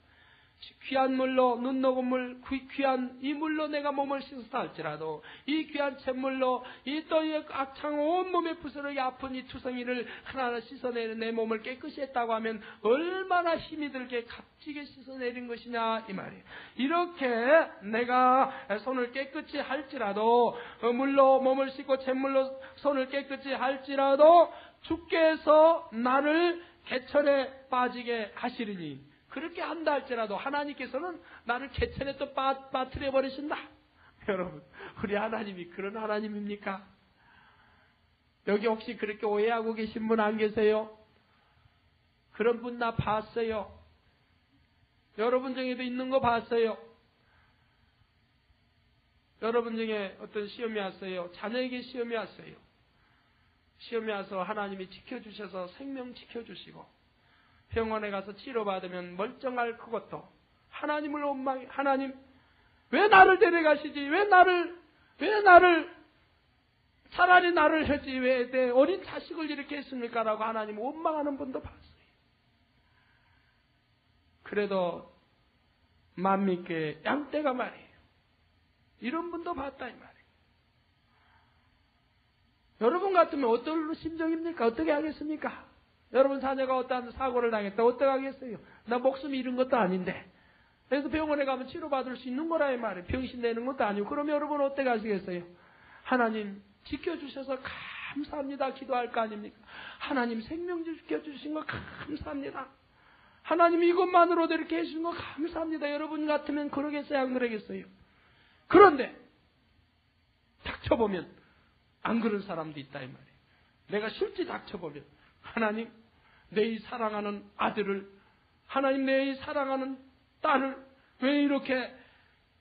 귀한 물로 눈 녹은 물 귀한 이 물로 내가 몸을 씻었다 할지라도 이 귀한 잿물로 이 또의 악창 온 몸에 부스러기 아픈 이 투성이를 하나하나 씻어내는 내 몸을 깨끗이 했다고 하면 얼마나 힘이 들게 값지게 씻어내린 것이냐 이 말이에요. 이렇게 내가 손을 깨끗이 할지라도 물로 몸을 씻고 잿물로 손을 깨끗이 할지라도 주께서 나를 개천에 빠지게 하시리니 그렇게 한다 할지라도 하나님께서는 나를 개천에 또 빠, 빠뜨려 버리신다. *laughs* 여러분, 우리 하나님이 그런 하나님입니까? 여기 혹시 그렇게 오해하고 계신 분 안 계세요? 그런 분 나 봤어요. 여러분 중에도 있는 거 봤어요. 여러분 중에 어떤 시험이 왔어요. 자녀에게 시험이 왔어요. 시험이 와서 하나님이 지켜주셔서 생명 지켜주시고 병원에 가서 치료받으면 멀쩡할 그것도 하나님을 원망, 하나님, 왜 나를 데려가시지? 왜 나를, 왜 나를, 차라리 나를 하지, 왜 내 어린 자식을 이렇게 했습니까? 라고 하나님 원망하는 분도 봤어요. 그래도 만민께 양떼가 말이에요. 이런 분도 봤다, 이 말이에요. 여러분 같으면 어떤 심정입니까? 어떻게 하겠습니까? 여러분 자녀가 어떠한 사고를 당했다. 어떡하겠어요? 나 목숨이 잃은 것도 아닌데. 그래서 병원에 가면 치료받을 수 있는 거라 이 말이에요. 병신 내는 것도 아니고. 그러면 여러분 어떻게 하시겠어요? 하나님 지켜주셔서 감사합니다. 기도할 거 아닙니까? 하나님 생명 지켜주신 거 감사합니다. 하나님 이것만으로도 이렇게 해주신 거 감사합니다. 여러분 같으면 그러겠어요? 안 그러겠어요? 그런데 닥쳐보면 안 그런 사람도 있다 이 말이에요. 내가 실제 닥쳐보면 하나님 내 이 사랑하는 아들을 하나님 내 이 사랑하는 딸을 왜 이렇게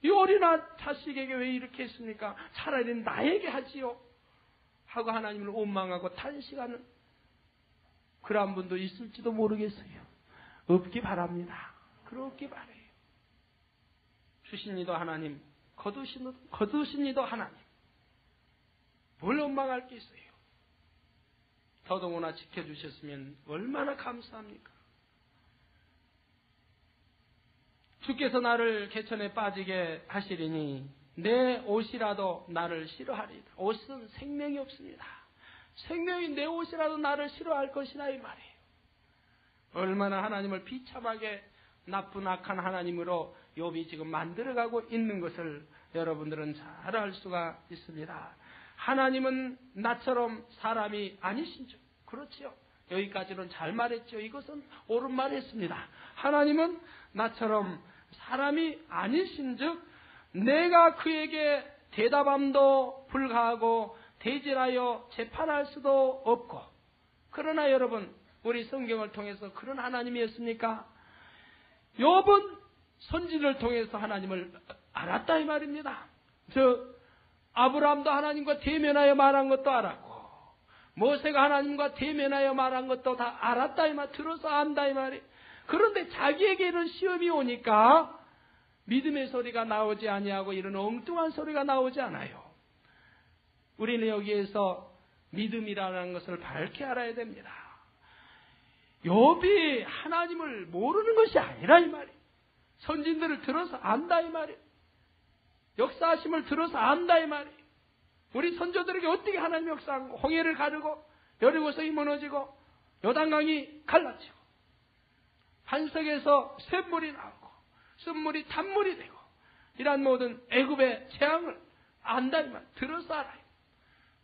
이 어린아 자식에게 왜 이렇게 했습니까? 차라리 나에게 하지요. 하고 하나님을 원망하고 탄식하는 그러한 분도 있을지도 모르겠어요. 없기 바랍니다. 그렇기 바래요. 주신 이도 하나님, 거두신, 거두신 이도 하나님. 뭘 원망할 게 있어요? 더더구나 지켜주셨으면 얼마나 감사합니까? 주께서 나를 개천에 빠지게 하시리니 내 옷이라도 나를 싫어하리다. 옷은 생명이 없습니다. 생명이 내 옷이라도 나를 싫어할 것이다 이 말이에요. 얼마나 하나님을 비참하게 나쁜 악한 하나님으로 욥이 지금 만들어가고 있는 것을 여러분들은 잘 알 수가 있습니다. 하나님은 나처럼 사람이 아니신죠. 그렇지요. 여기까지는 잘 말했죠. 이것은 옳은 말했습니다. 하나님은 나처럼 사람이 아니신 즉 내가 그에게 대답함도 불가하고 대질하여 재판할 수도 없고 그러나 여러분 우리 성경을 통해서 그런 하나님이었습니까? 욥은 선지를 통해서 하나님을 알았다 이 말입니다. 저 아브라함도 하나님과 대면하여 말한 것도 알았고 모세가 하나님과 대면하여 말한 것도 다 알았다 이 말, 들어서 안다 이 말이. 그런데 자기에게 이런 시험이 오니까 믿음의 소리가 나오지 아니하고 이런 엉뚱한 소리가 나오지 않아요. 우리는 여기에서 믿음이라는 것을 밝게 알아야 됩니다. 욥이 하나님을 모르는 것이 아니라 이 말이. 선진들을 들어서 안다 이 말이. 역사하심을 들어서 안다 이 말이. 우리 선조들에게 어떻게 하나님 역사한 거? 홍해를 가르고 여리고성이 무너지고 요단강이 갈라지고 반석에서 샘물이 나오고 샘물이 단물이 되고 이러한 모든 애굽의 재앙을 안다니만 들어서 알아요.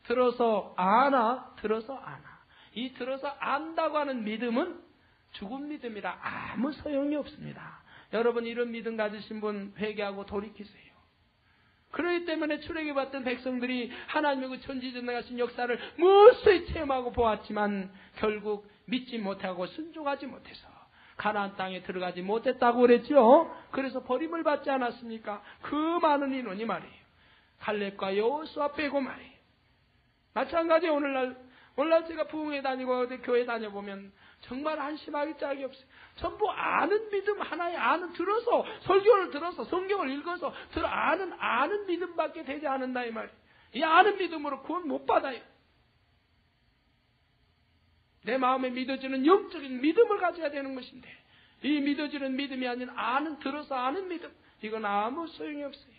들어서 아나 들어서 아나 이 들어서 안다고 하는 믿음은 죽은 믿음이라 아무 소용이 없습니다. 여러분 이런 믿음 가지신 분 회개하고 돌이키세요. 그러기 때문에 출애굽 받던 백성들이 하나님의 그 천지전능하신 역사를 무수히 체험하고 보았지만 결국 믿지 못하고 순종하지 못해서 가나안 땅에 들어가지 못했다고 그랬죠. 그래서 버림을 받지 않았습니까? 그 많은 인원이 말이에요. 갈렙과 여호수아 빼고 말이에요. 마찬가지 오늘날 오늘날 제가 부흥회 다니고 교회 다녀 보면 정말 한심하기 짝이 없어요. 전부 아는 믿음 하나에 아는 들어서 설교를 들어서 성경을 읽어서 들어 아는 아는 믿음밖에 되지 않는다 이 말이에요. 이 아는 믿음으로 구원 못 받아요. 내 마음에 믿어지는 영적인 믿음을 가져야 되는 것인데 이 믿어지는 믿음이 아닌 아는 들어서 아는 믿음 이건 아무 소용이 없어요.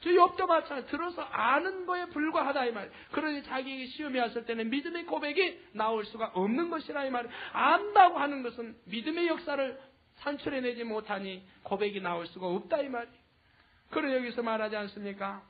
저 욥도 마찬가지 들어서 아는 거에 불과하다 이 말. 그러니 자기에게 시험이 왔을 때는 믿음의 고백이 나올 수가 없는 것이라 이 말. 안다고 하는 것은 믿음의 역사를 산출해내지 못하니 고백이 나올 수가 없다 이 말. 그러 여기서 말하지 않습니까?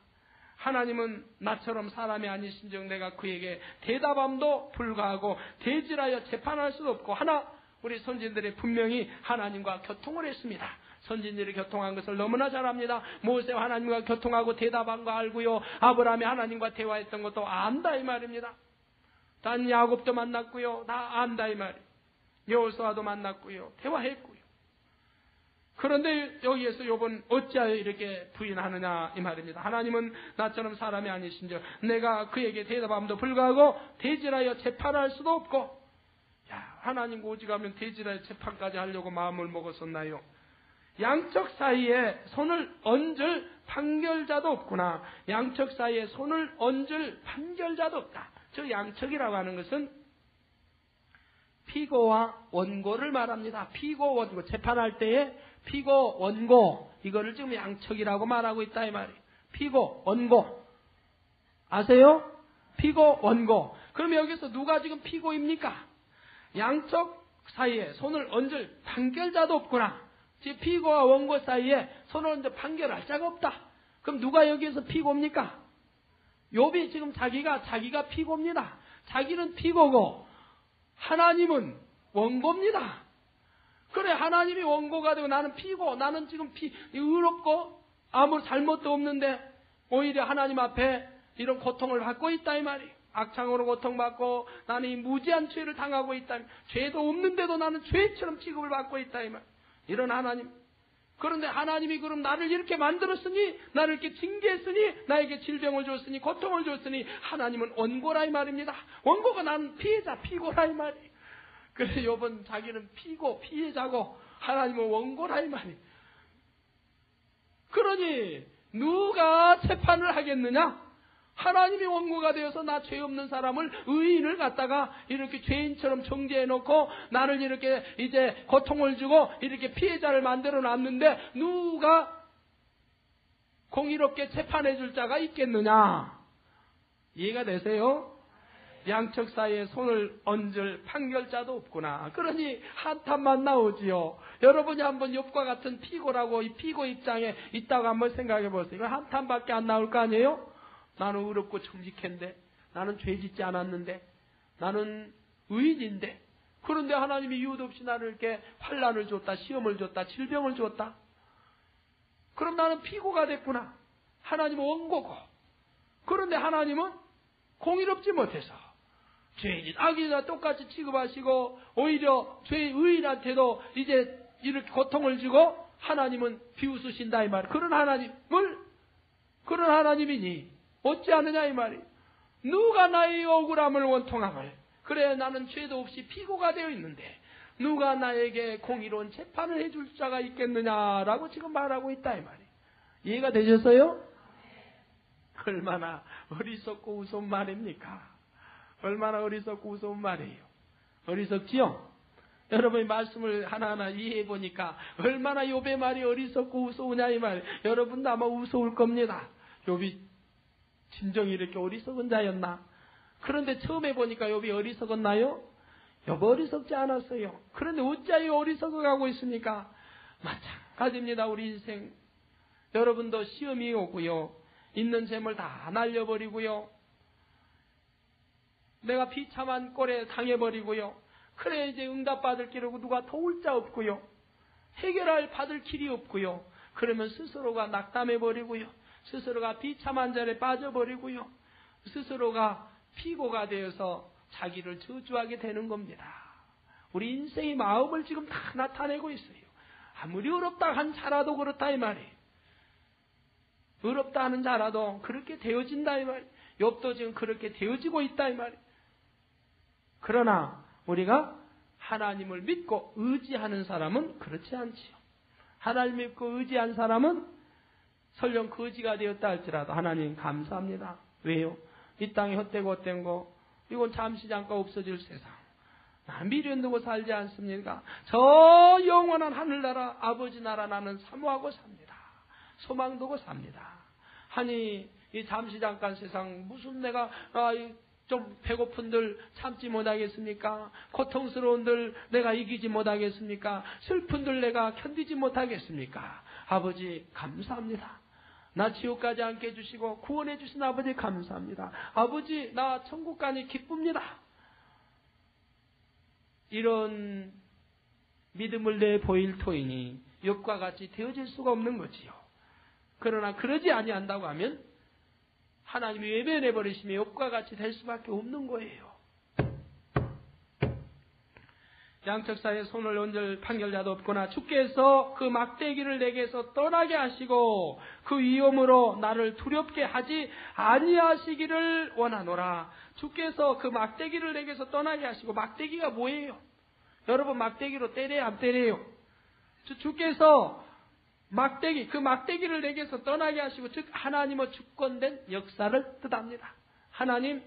하나님은 나처럼 사람이 아니신즉 내가 그에게 대답함도 불가하고 대질하여 재판할 수도 없고 하나 우리 선진들이 분명히 하나님과 교통을 했습니다. 선진들이 교통한 것을 너무나 잘 압니다. 모세와 하나님과 교통하고 대답한 거 알고요. 아브라함이 하나님과 대화했던 것도 안다 이 말입니다. 단 야곱도 만났고요. 다 안다 이 말이에요. 여호수아도 만났고요. 대화했고요. 그런데 여기에서 요번 어찌하여 이렇게 부인하느냐 이 말입니다. 하나님은 나처럼 사람이 아니신즉 내가 그에게 대답함도 불구하고 대질하여 재판할 수도 없고 야 하나님 오직하면 대질하여 재판까지 하려고 마음을 먹었었나요? 양쪽 사이에 손을 얹을 판결자도 없구나. 양쪽 사이에 손을 얹을 판결자도 없다. 저 양측이라고 하는 것은 피고와 원고를 말합니다. 피고 원고 재판할 때에 피고 원고 이거를 지금 양측이라고 말하고 있다 이 말이에요. 피고 원고 아세요? 피고 원고. 그럼 여기서 누가 지금 피고입니까? 양쪽 사이에 손을 얹을 판결자도 없구나. 즉 피고와 원고 사이에 얹어 판결할 자가 없다. 그럼 누가 여기에서 피고입니까? 욥이 지금 자기가 자기가 피고입니다. 자기는 피고고 하나님은 원고입니다. 그래 하나님이 원고가 되고 나는 피고 나는 지금 피 의롭고 아무 잘못도 없는데 오히려 하나님 앞에 이런 고통을 받고 있다 이 말이에요. 악창으로 고통받고 나는 이 무지한 죄를 당하고 있다. 죄도 없는데도 나는 죄처럼 취급을 받고 있다 이 말. 이런 하나님. 그런데 하나님이 그럼 나를 이렇게 만들었으니 나를 이렇게 징계했으니 나에게 질병을 줬으니 고통을 줬으니 하나님은 원고라 이 말입니다. 원고가 나는 피해자 피고라 이 말이에요. 그래서 요번 자기는 피고 피해자고 하나님은 원고라 이 말이에요. 그러니 누가 재판을 하겠느냐? 하나님이 원고가 되어서 나 죄 없는 사람을 의인을 갖다가 이렇게 죄인처럼 정죄해 놓고 나를 이렇게 이제 고통을 주고 이렇게 피해자를 만들어 놨는데 누가 공의롭게 재판해 줄 자가 있겠느냐? 이해가 되세요? 양측 사이에 손을 얹을 판결자도 없구나. 그러니 한탄만 나오지요. 여러분이 한번 욕과 같은 피고라고 이 피고 입장에 있다고 한번 생각해 보세요. 이거 한탄밖에 안 나올 거 아니에요? 나는 의롭고 정직한데, 나는 죄 짓지 않았는데, 나는 의인인데, 그런데 하나님이 이유도 없이 나를 이렇게 환란을 줬다, 시험을 줬다, 질병을 줬다. 그럼 나는 피고가 됐구나. 하나님은 원고고. 그런데 하나님은 공의롭지 못해서 죄인, 악인과 똑같이 취급하시고 오히려 죄 의인한테도 이제 이렇게 고통을 주고 하나님은 비웃으신다 이 말. 그런 하나님을 그런 하나님이니 어찌 하느냐 이 말이. 누가 나의 억울함을 원통함을 그래 나는 죄도 없이 피고가 되어 있는데 누가 나에게 공의로운 재판을 해줄 자가 있겠느냐라고 지금 말하고 있다 이 말이. 이해가 되셨어요? 얼마나 어리석고 우스운 말입니까? 얼마나 어리석고 우스운 말이에요. 어리석지요? 여러분이 말씀을 하나하나 이해해 보니까 얼마나 욥의 말이 어리석고 우스우냐 이 말. 여러분도 아마 우스울 겁니다. 욥이 진정이 이렇게 어리석은 자였나? 그런데 처음에 보니까 욥이 어리석었나요? 욥 어리석지 않았어요. 그런데 어찌하여 어리석어 가고 있습니까? 마찬가지입니다. 우리 인생. 여러분도 시험이 오고요. 있는 재물 다 날려버리고요. 내가 비참한 꼴에 당해버리고요. 그래 이제 응답받을 길이고 누가 도울 자 없고요. 해결할 받을 길이 없고요. 그러면 스스로가 낙담해버리고요. 스스로가 비참한 자리에 빠져버리고요. 스스로가 피고가 되어서 자기를 저주하게 되는 겁니다. 우리 인생의 마음을 지금 다 나타내고 있어요. 아무리 어렵다 한 자라도 그렇다 이 말이에요. 어렵다 하는 자라도 그렇게 되어진다 이 말. 욥도 지금 그렇게 되어지고 있다 이 말. 그러나 우리가 하나님을 믿고 의지하는 사람은 그렇지 않지요. 하나님 믿고 의지한 사람은 설령 거지가 되었다 할지라도 하나님 감사합니다. 왜요? 이 땅에 헛되고 헛된 거 이건 잠시 잠깐 없어질 세상. 나 미련 두고 살지 않습니까? 저 영원한 하늘나라 아버지 나라 나는 사모하고 삽니다. 소망 두고 삽니다. 하니 이 잠시 잠깐 세상 무슨 내가 아, 좀 배고픈들 참지 못하겠습니까? 고통스러운들 내가 이기지 못하겠습니까? 슬픈들 내가 견디지 못하겠습니까? 아버지 감사합니다. 나 지옥 가지 않게 해주시고 구원해 주신 아버지 감사합니다. 아버지 나 천국 가니 기쁩니다. 이런 믿음을 내 보일 토인이 욕과 같이 되어질 수가 없는 거지요. 그러나 그러지 아니한다고 하면 하나님이 외면해 버리시면 욕과 같이 될 수밖에 없는 거예요. 양측사에 손을 얹을 판결자도 없거나 주께서 그 막대기를 내게서 떠나게 하시고 그 위험으로 나를 두렵게 하지 아니하시기를 원하노라. 주께서 그 막대기를 내게서 떠나게 하시고 막대기가 뭐예요? 여러분 막대기로 때려야 안 때려요? 주께서 막대기, 그 막대기를 내게서 떠나게 하시고, 즉, 하나님의 주권된 역사를 뜻합니다. 하나님,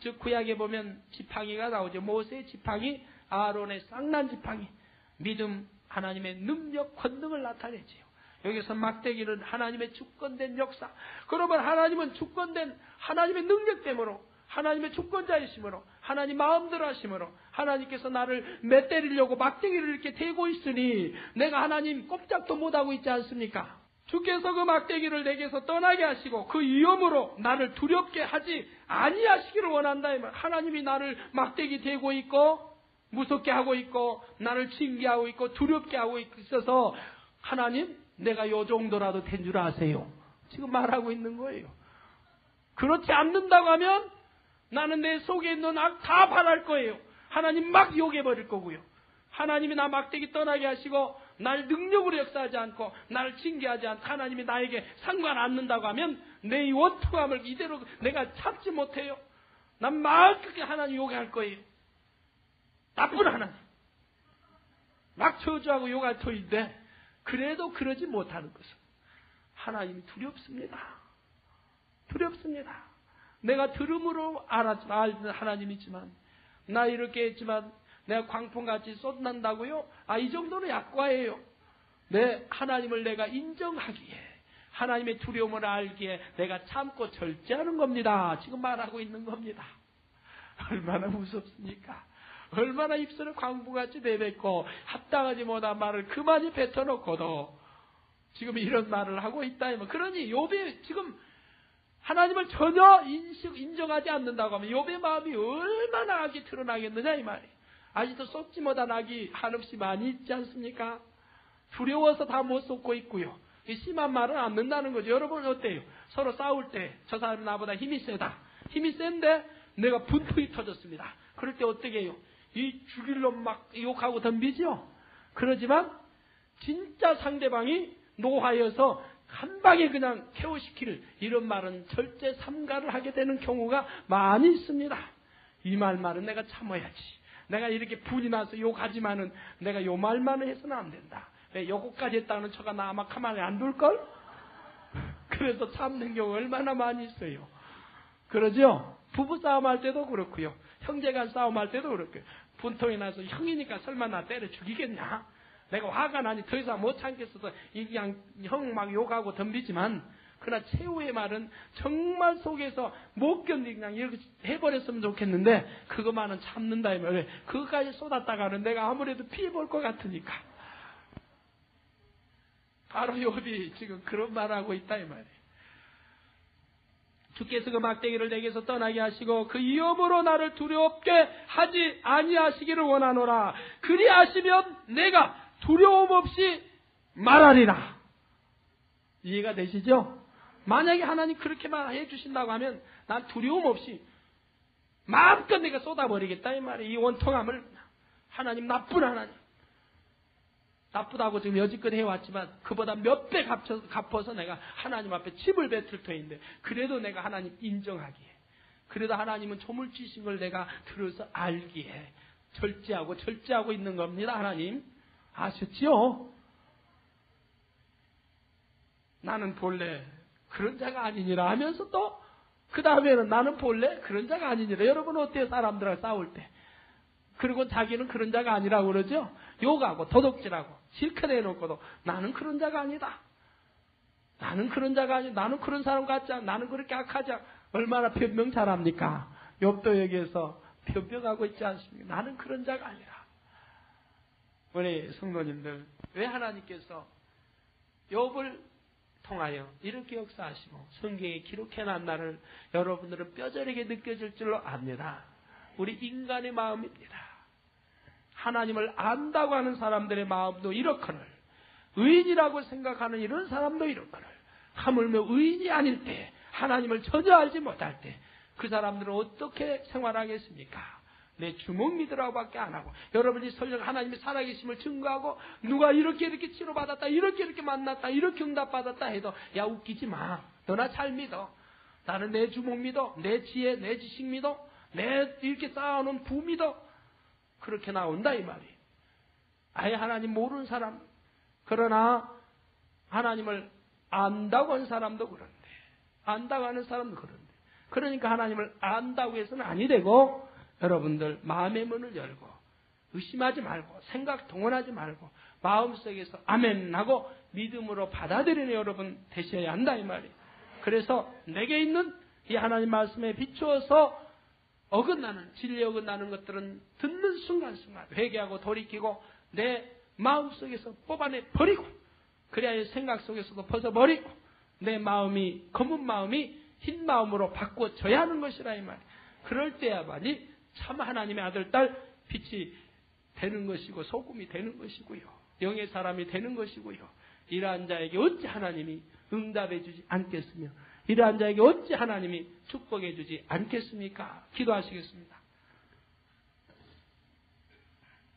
즉, 구약에 보면 지팡이가 나오죠. 모세의 지팡이, 아론의 쌍난 지팡이, 믿음, 하나님의 능력, 권능을 나타내지요. 여기서 막대기는 하나님의 주권된 역사. 그러면 하나님은 주권된 하나님의 능력 때문에 하나님의 주권자이심으로 하나님 마음대로 하심으로 하나님께서 나를 맷때리려고 막대기를 이렇게 대고 있으니 내가 하나님 꼼짝도 못하고 있지 않습니까? 주께서 그 막대기를 내게서 떠나게 하시고 그 위험으로 나를 두렵게 하지 아니하시기를 원한다. 하나님이 나를 막대기 대고 있고 무섭게 하고 있고 나를 징계하고 있고 두렵게 하고 있어서 하나님 내가 요 정도라도 된 줄 아세요. 지금 말하고 있는 거예요. 그렇지 않는다고 하면 나는 내 속에 있는 악다 발할 거예요. 하나님 막 욕해버릴 거고요. 하나님이 나 막대기 떠나게 하시고 날 능력으로 역사하지 않고 나를 징계하지 않고 하나님이 나에게 상관 않는다고 하면 내 이 원통함을 이대로 내가 참지 못해요. 난막 그렇게 하나님 욕할 거예요. 나쁜 하나님. 막 저주하고 욕할 터인데 그래도 그러지 못하는 것은 하나님이 두렵습니다. 두렵습니다. 내가 들음으로 알았, 알는 하나님이지만 나 이렇게 했지만 내가 광풍같이 쏟는다고요? 아, 이 정도는 약과예요. 내 하나님을 내가 인정하기에 하나님의 두려움을 알기에 내가 참고 절제하는 겁니다. 지금 말하고 있는 겁니다. *laughs* 얼마나 무섭습니까? 얼마나 입술을 광부같이 내뱉고 합당하지 못한 말을 그만이 뱉어놓고도 지금 이런 말을 하고 있다. 그러니 요배 지금 하나님을 전혀 인식, 인정하지 않는다고 하면 요배 마음이 얼마나 악이 드러나겠느냐 이 말이에요. 아직도 쏟지 못한 악이 한없이 많이 있지 않습니까? 두려워서 다 못 쏟고 있고요. 심한 말은 않는다는 거죠. 여러분 어때요? 서로 싸울 때 저 사람이 나보다 힘이 세다. 힘이 센데 내가 분통이 터졌습니다. 그럴 때 어떻게 해요? 이 죽일 놈 막 욕하고 덤비죠? 그러지만 진짜 상대방이 노하여서 한 방에 그냥 케어시킬 이런 말은 절제 삼가를 하게 되는 경우가 많이 있습니다. 이 말만은 내가 참아야지. 내가 이렇게 분이 나서 욕하지만은 내가 요 말만은 해서는 안 된다. 왜 요거까지 했다는 처가 나 아마 가만히 안 둘걸? *laughs* 그래서 참는 경우 얼마나 많이 있어요. 그러죠? 부부싸움 할 때도 그렇고요. 형제간 싸움 할 때도 그렇고요. 분통이 나서 형이니까 설마 나 때려 죽이겠냐? 내가 화가 나니 더 이상 못 참겠어서 그냥 형 막 욕하고 덤비지만 그러나 최후의 말은 정말 속에서 못 견디고 그냥 이렇게 해버렸으면 좋겠는데 그것만은 참는다 이 말이에요. 그것까지 쏟았다가는 내가 아무래도 피해 볼 것 같으니까. 바로 욥이 지금 그런 말하고 있다 이 말이에요. 주께서 그 막대기를 내게서 떠나게 하시고 그 위험으로 나를 두렵게 하지 아니하시기를 원하노라. 그리하시면 내가 두려움 없이 말하리라. 이해가 되시죠? 만약에 하나님 그렇게만 해주신다고 하면 난 두려움 없이 마음껏 내가 쏟아버리겠다 이 말이에요. 이 원통함을 하나님 나쁜 하나님. 나쁘다고 지금 여지껏 해왔지만 그보다 몇 배 갚아서 내가 하나님 앞에 집을 뱉을 터인데 그래도 내가 하나님 인정하기에 그래도 하나님은 조물주신 걸 내가 들어서 알기에 절제하고 절제하고 있는 겁니다 하나님. 아셨지요? 나는 본래 그런 자가 아니니라 하면서 또 그 다음에는 나는 본래 그런 자가 아니니라. 여러분 어때요? 사람들하고 싸울 때 그리고 자기는 그런 자가 아니라고 그러죠 욕하고 도둑질하고 실컷 해놓고도 나는 그런 자가 아니다. 나는 그런 자가 아니, 나는 그런 사람 같지 않아. 나는 그렇게 악하지 않아. 얼마나 변명 잘합니까? 욥도 여기에서 변명하고 있지 않습니까? 나는 그런 자가 아니라. 우리 성도님들, 왜 하나님께서 욥을 통하여 이렇게 역사하시고 성경에 기록해놓은 나를 여러분들은 뼈저리게 느껴질 줄로 압니다. 우리 인간의 마음입니다. 하나님을 안다고 하는 사람들의 마음도 이렇거늘 의인이라고 생각하는 이런 사람도 이렇거늘 하물며 의인이 아닐 때 하나님을 전혀 알지 못할 때 그 사람들은 어떻게 생활하겠습니까? 내 주먹 믿으라고밖에 안 하고 여러분이 설령 하나님의 살아계심을 증거하고 누가 이렇게 이렇게 치료받았다 이렇게 이렇게 만났다 이렇게 응답받았다 해도 야 웃기지 마 너나 잘 믿어 나는 내 주먹 믿어 내 지혜 내 지식 믿어 내 이렇게 쌓아놓은 부 믿어 그렇게 나온다 이 말이. 아예 하나님 모르는 사람. 그러나 하나님을 안다고 하는 사람도 그런데 안다고 하는 사람도 그런데 그러니까 하나님을 안다고 해서는 아니 되고 여러분들 마음의 문을 열고 의심하지 말고 생각 동원하지 말고 마음속에서 아멘 하고 믿음으로 받아들이는 여러분 되셔야 한다 이 말이에요. 그래서 내게 있는 이 하나님 말씀에 비추어서 어긋나는 진리 어긋나는 것들은 듣는 순간순간 회개하고 돌이키고 내 마음 속에서 뽑아내 버리고 그래야 생각 속에서도 벗어버리고 내 마음이 검은 마음이 흰 마음으로 바꿔져야 하는 것이라 이 말. 그럴 때야말이 참 하나님의 아들 딸 빛이 되는 것이고 소금이 되는 것이고요. 영의 사람이 되는 것이고요. 이러한 자에게 어찌 하나님이 응답해 주지 않겠으며 이러한 자에게 어찌 하나님이 축복해 주지 않겠습니까? 기도하시겠습니다.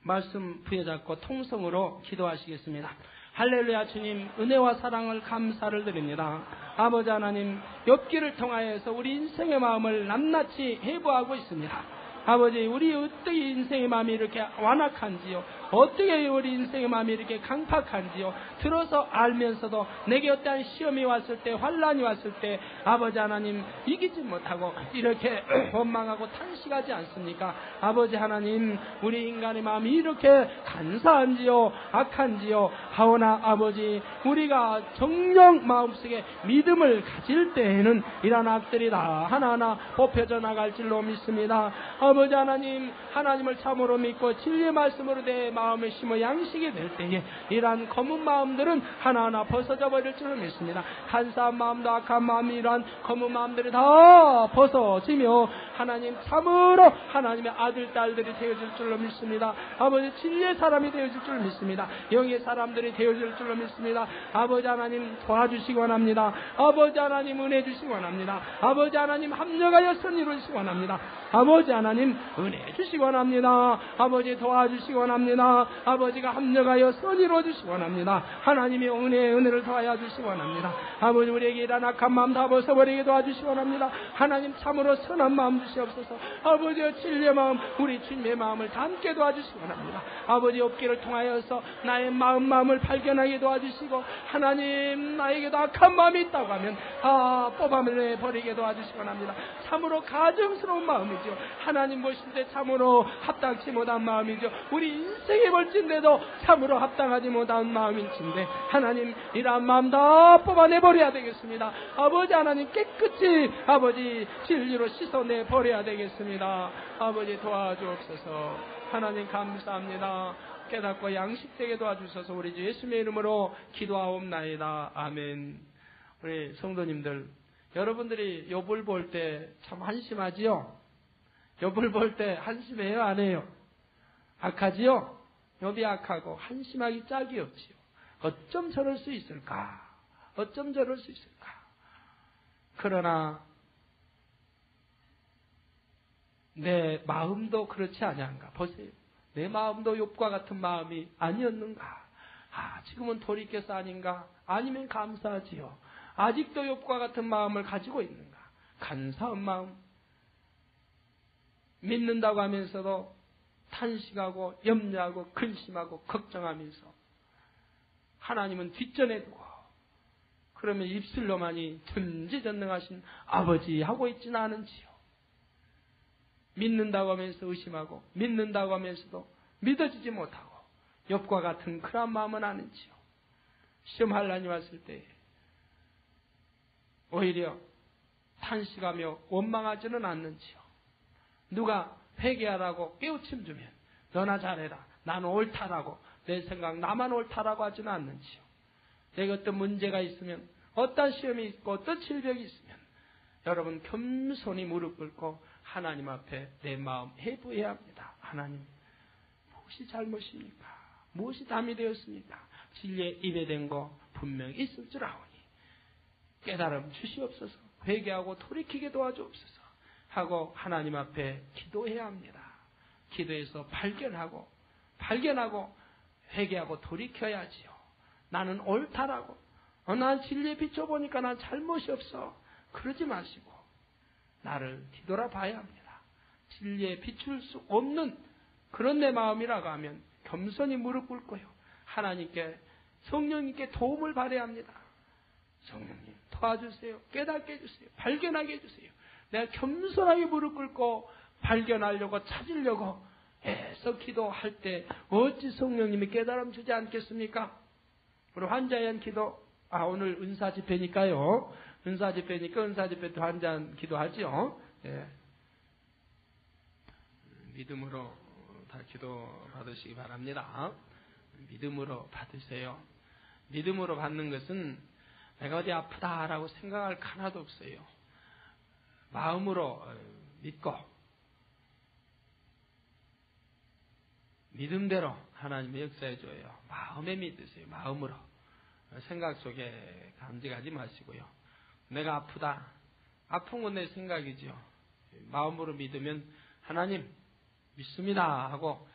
말씀 부여잡고 통성으로 기도하시겠습니다. 할렐루야 주님 은혜와 사랑을 감사를 드립니다. 아버지 하나님 엽기를 통하여서 우리 인생의 마음을 낱낱이 해부하고 있습니다. 아버지 우리 어떻게 인생의 마음이 이렇게 완악한지요 어떻게 우리 인생의 마음이 이렇게 강팍한지요. 들어서 알면서도 내게 어떠한 시험이 왔을 때, 환란이 왔을 때 아버지 하나님 이기지 못하고 이렇게 *clears throat* 원망하고 탄식하지 않습니까? 아버지 하나님 우리 인간의 마음이 이렇게 간사한지요, 악한지요. 하오나 아버지 우리가 정령 마음속에 믿음을 가질 때에는 이러한 악들이 다 하나하나 뽑혀져 나갈 줄로 믿습니다. 아버지 하나님 하나님을 참으로 믿고 진리의 말씀으로 내 마음에 심어 양식이 될 때에 이러한 검은 마음들은 하나하나 벗어져 버릴 줄을 믿습니다. 간사한 마음도 악한 마음 이러한 검은 마음들이 다 벗어지며 하나님 참으로 하나님의 아들 딸들이 되어질 줄로 믿습니다. 아버지 진리의 사람이 되어질 줄을 믿습니다. 영의 사람들이 되어질 줄로 믿습니다. 아버지 하나님 도와주시기 원합니다. 아버지 하나님 은혜 주시기 원합니다. 아버지 하나님 합력하여 선 이루시기 원합니다. 아버지 하나님 은혜 주시기 원합니다. 아버지 도와주시기 원합니다. 아버지가 합력하여 선이로 주시기 원합니다. 하나님의 은혜의 은혜를 더하여 주시기 원합니다. 아버지 우리에게 이런 악한 마음 다 벗어버리게 도와주시기 원합니다. 하나님 참으로 선한 마음 주시옵소서. 아버지의 진리의 마음 우리 주님의 마음을 담게 도와주시기 원합니다. 아버지 없기를 통하여서 나의 마음 마음을 발견하게 도와주시고 하나님 나에게도 악한 마음이 있다고 하면 다 뽑아내 버리게 도와주시기 원합니다. 참으로 가정스러운 마음이죠. 하나님 보실 때 참으로 합당치 못한 마음이죠. 우리 인생 생에 벌진데도 참으로 합당하지 못한 마음인진데 하나님 이러한 마음 다 뽑아내 버려야 되겠습니다. 아버지 하나님 깨끗이 아버지 진리로 씻어내 버려야 되겠습니다. 아버지 도와주옵소서. 하나님 감사합니다. 깨닫고 양식되게 도와주셔서 우리 주 예수님의 이름으로 기도하옵나이다. 아멘. 우리 성도님들 여러분들이 욥을 볼 때 참 한심하지요? 욥을 볼 때 한심해요? 안 해요? 악하지요? 악하고 한심하기 짝이 없지요. 어쩜 저럴 수 있을까? 어쩜 저럴 수 있을까? 그러나 내 마음도 그렇지 아니한가? 보세요. 내 마음도 욥과 같은 마음이 아니었는가? 아, 지금은 돌이켜서 아닌가? 아니면 감사하지요. 아직도 욥과 같은 마음을 가지고 있는가? 간사한 마음. 믿는다고 하면서도 탄식하고 염려하고 근심하고 걱정하면서 하나님은 뒷전에 두고 그러면 입술로만이 전지전능하신 아버지 하고 있지는 않은지요. 믿는다고 하면서 의심하고 믿는다고 하면서도 믿어지지 못하고 엽과 같은 그런 마음은 아는지요. 시험 한란이 왔을 때 오히려 탄식하며 원망하지는 않는지요. 누가 회개하라고 깨우침 주면 너나 잘해라. 나는 옳다라고 내 생각 나만 옳다라고 하지는 않는지요. 내가 어떤 문제가 있으면 어떤 시험이 있고 어떤 질병이 있으면 여러분 겸손히 무릎 꿇고 하나님 앞에 내 마음 해부해야 합니다. 하나님 무엇이 잘못입니까? 무엇이 담이 되었습니까? 진리에 입에 된 거 분명히 있을 줄 아오니 깨달음 주시옵소서 회개하고 돌이키게 도와주옵소서 하고 하나님 앞에 기도해야 합니다. 기도해서 발견하고 발견하고 회개하고 돌이켜야지요. 나는 옳다라고. 어, 난 진리에 비춰보니까 난 잘못이 없어. 그러지 마시고 나를 뒤돌아봐야 합니다. 진리에 비출 수 없는 그런 내 마음이라고 하면 겸손히 무릎 꿇고요. 하나님께 성령님께 도움을 받아야 합니다. 성령님 도와주세요. 깨닫게 해주세요. 발견하게 해주세요. 내가 겸손하게 무릎 꿇고 발견하려고 찾으려고 애써 기도할 때 어찌 성령님이 깨달음 주지 않겠습니까? 우리 환자에 기도 아 오늘 은사 집회니까요. 은사 집회니까 은사 집회 때 환자 기도하죠. 예. 믿음으로 다 기도 받으시기 바랍니다. 믿음으로 받으세요. 믿음으로 받는 것은 내가 어디 아프다라고 생각할 하나도 없어요. 마음으로 어, 믿고 믿음대로 하나님의 역사해 줘요. 마음에 믿으세요. 마음으로 생각 속에 감지하지 마시고요. 내가 아프다. 아픈 건 내 생각이지요. 마음으로 믿으면 하나님 믿습니다 하고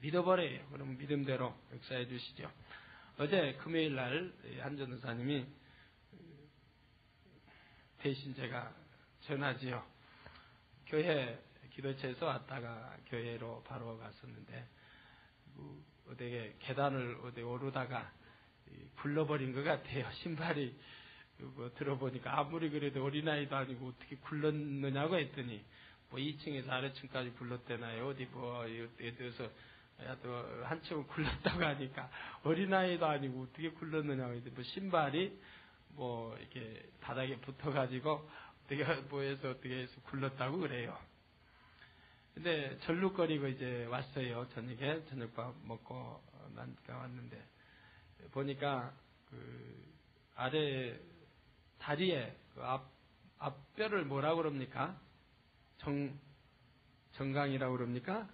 믿어버려요. 그럼 믿음대로 역사해 주시죠. 어제 금요일 날 한전 의사님이 대신 제가 전하지요. 교회 기도처에서 왔다가 교회로 바로 갔었는데 그 어디 계단을 어디 오르다가 굴러버린 것 같아요. *laughs* 신발이 뭐 들어보니까 아무리 그래도 어린아이도 아니고 어떻게 굴렀느냐고 했더니 뭐 2층에서 아래층까지 굴렀대나요. 어디 뭐 들어서 또 한층을 굴렀다고 하니까 어린아이도 아니고 어떻게 굴렀느냐고 했더니 뭐 신발이 뭐 이렇게 바닥에 붙어가지고 어떻게 뭐 해서 어떻게 해서 굴렀다고 그래요. 근데 절룩거리고 이제 왔어요. 저녁에 저녁밥 먹고 난가 왔는데 보니까 그 아래 다리에 그 앞, 앞뼈를 뭐라고 그럽니까? 정, 정강이라고 그럽니까?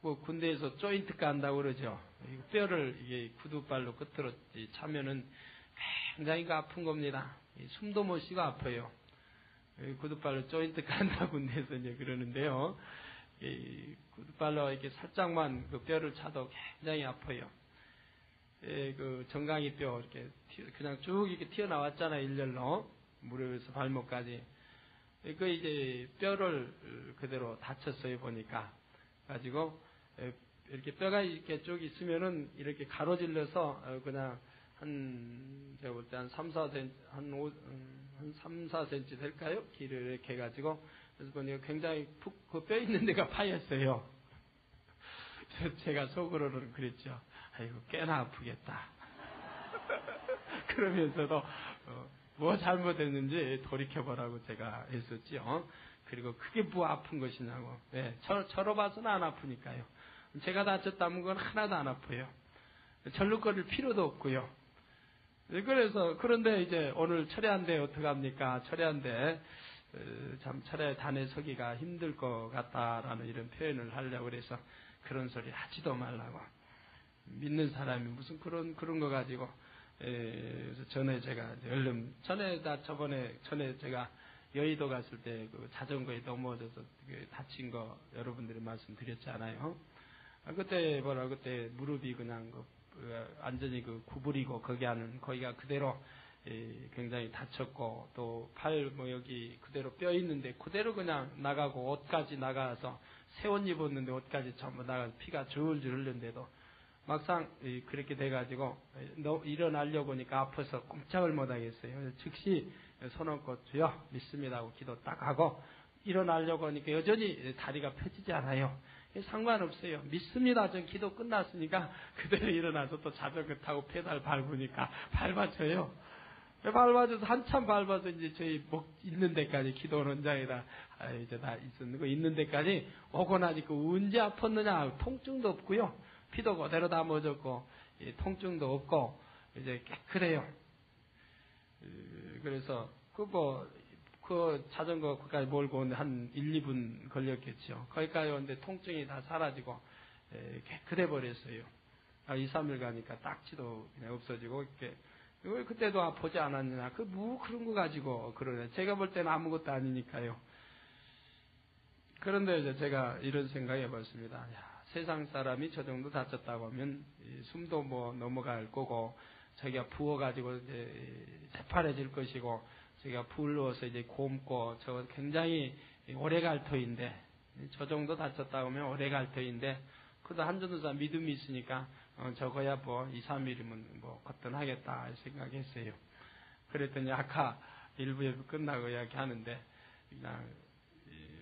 뭐 군대에서 조인트 깐다고 그러죠. 뼈를 이게 구두발로 끝으로 차면은 굉장히 아픈 겁니다. 숨도 못 쉬고 아파요. 구두발로 조인트 깐다고 *laughs* 군대에서 이제 그러는데요. 구두발로 이렇게 살짝만 그 뼈를 차도 굉장히 아파요. 예, 그 정강이 뼈 이렇게 그냥 쭉 이렇게 튀어나왔잖아요 일렬로 무릎에서 발목까지 그 이제 뼈를 그대로 다쳤어요 보니까 가지고 예, 이렇게 뼈가 이렇게 쭉 있으면은 이렇게 가로질러서 어, 그냥 한 제가 볼 때 한 3, 4cm 한 5, 음, 한 3, 4cm 될까요? 길을 이렇게 해가지고 그래서 보니까 굉장히 푹 그 뼈 있는 데가 파였어요. *laughs* 제가 속으로는 그랬죠. 아이고 꽤나 아프겠다. *laughs* 그러면서도 어, 뭐 잘못했는지 돌이켜보라고 제가 했었지요. 그리고 그게 뭐 아픈 것이냐고. 네, 저, 저로 봐서는 안 아프니까요. 제가 다쳤다는 건 하나도 안 아파요. 절룩거릴 필요도 없고요. 그래서 그런데 이제 오늘 철야인데 어떡합니까? 철야인데 어, 참 철야에 단에 서기가 힘들 것 같다라는 이런 표현을 하려고 그래서 그런 소리 하지도 말라고. 믿는 사람이 무슨 그런 그런 거 가지고 에, 전에 제가 얼른 전에 다 저번에 전에 제가 여의도 갔을 때 그 자전거에 넘어져서 다친 거 여러분들이 말씀드렸잖아요. 아, 그때 뭐라 그때 무릎이 그냥 그, 그 완전히 그 구부리고 거기 하는 거기가 그대로 에, 굉장히 다쳤고 또 팔 뭐 여기 그대로 뼈 있는데 그대로 그냥 나가고 옷까지 나가서 새 옷 입었는데 옷까지 전부 나가서 피가 줄줄 흘렸는데도 막상 그렇게 돼가지고 일어나려고 하니까 아파서 꼼짝을 못하겠어요. 즉시 손 얹고 주여 믿습니다 하고 기도 딱 하고 일어나려고 하니까 여전히 다리가 펴지지 않아요. 상관없어요. 믿습니다. 전 기도 끝났으니까 *laughs* 그대로 일어나서 또 자전거 타고 페달 밟으니까 밟아져요. 밟아줘서 한참 밟아서 이제 저희 목 있는 데까지 기도 원장이다 아, 이제 다 있었는 거 있는 데까지 오고 나니까 언제 아팠느냐 통증도 없고요. 피도 그대로 다 멎었고 통증도 없고 이제 깨끗해요. 그래서 그뭐 그 자전거 거기까지 몰고 한 1, 2분 걸렸겠죠. 거기까지 오는데 통증이 다 사라지고 깨끗해 버렸어요. 2, 3일 가니까 딱지도 그냥 없어지고 이렇게 왜 그때도 아프지 않았느냐. 그 뭐 그런 거 가지고 그러네. 제가 볼 때는 아무것도 아니니까요. 그런데 이제 제가 이런 생각 해 봤습니다. 야, 세상 사람이 저 정도 다쳤다고 하면 숨도 뭐 넘어갈 거고 자기가 부어가지고 이제 새파래질 것이고 자기가 불러서 이제 곰고 저 굉장히 오래 갈 터인데 저 정도 다쳤다고 하면 오래 갈 터인데 그래도 한전도사 믿음이 있으니까 어, 적어야 뭐 2, 3일이면 뭐 거뜬하겠다 생각했어요. 그랬더니 아까 일부 예배 끝나고 이야기하는데 그냥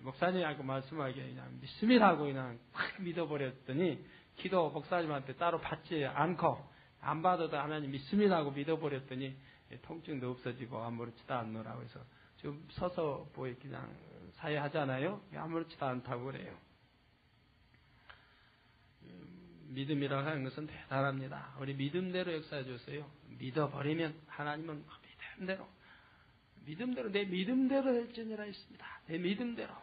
목사님하고 말씀하기에 그냥 믿음이라고 그냥 확 믿어버렸더니 기도 목사님한테 따로 받지 않고 안 받아도 하나님 믿음이라고 믿어버렸더니 통증도 없어지고 아무렇지도 않노라고 해서 지금 서서 보이 그냥 사회하잖아요. 아무렇지도 않다고 그래요. 믿음이라고 하는 것은 대단합니다. 우리 믿음대로 역사해 주세요. 믿어버리면 하나님은 믿음대로 믿음대로 내 믿음대로 할지니라 있습니다. 내 믿음대로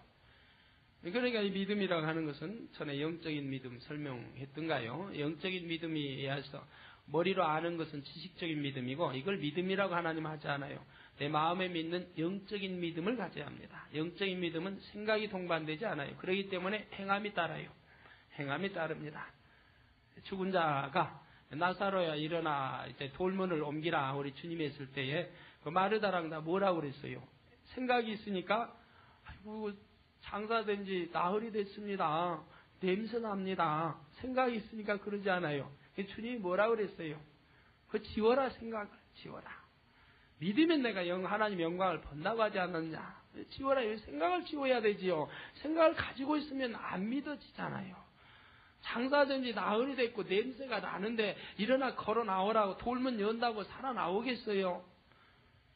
그러니까 이 믿음이라고 하는 것은 전에 영적인 믿음 설명했던가요? 영적인 믿음이 해서 머리로 아는 것은 지식적인 믿음이고 이걸 믿음이라고 하나님 하지 않아요. 내 마음에 믿는 영적인 믿음을 가져야 합니다. 영적인 믿음은 생각이 동반되지 않아요. 그렇기 때문에 행함이 따라요. 행함이 따릅니다. 죽은 자가 나사로야 일어나 이제 돌문을 옮기라 우리 주님이 했을 때에 그 마르다랑 다 뭐라고 그랬어요? 생각이 있으니까 아이고 장사된 지 나흘이 됐습니다. 냄새 납니다. 생각이 있으니까 그러지 않아요. 주님이 뭐라 그랬어요? 그 지워라 생각을 지워라. 믿으면 내가 영 하나님 영광을 본다고 하지 않느냐? 지워라. 생각을 지워야 되지요. 생각을 가지고 있으면 안 믿어지잖아요. 장사된 지 나흘이 됐고 냄새가 나는데 일어나 걸어 나오라고 돌문 연다고 살아 나오겠어요?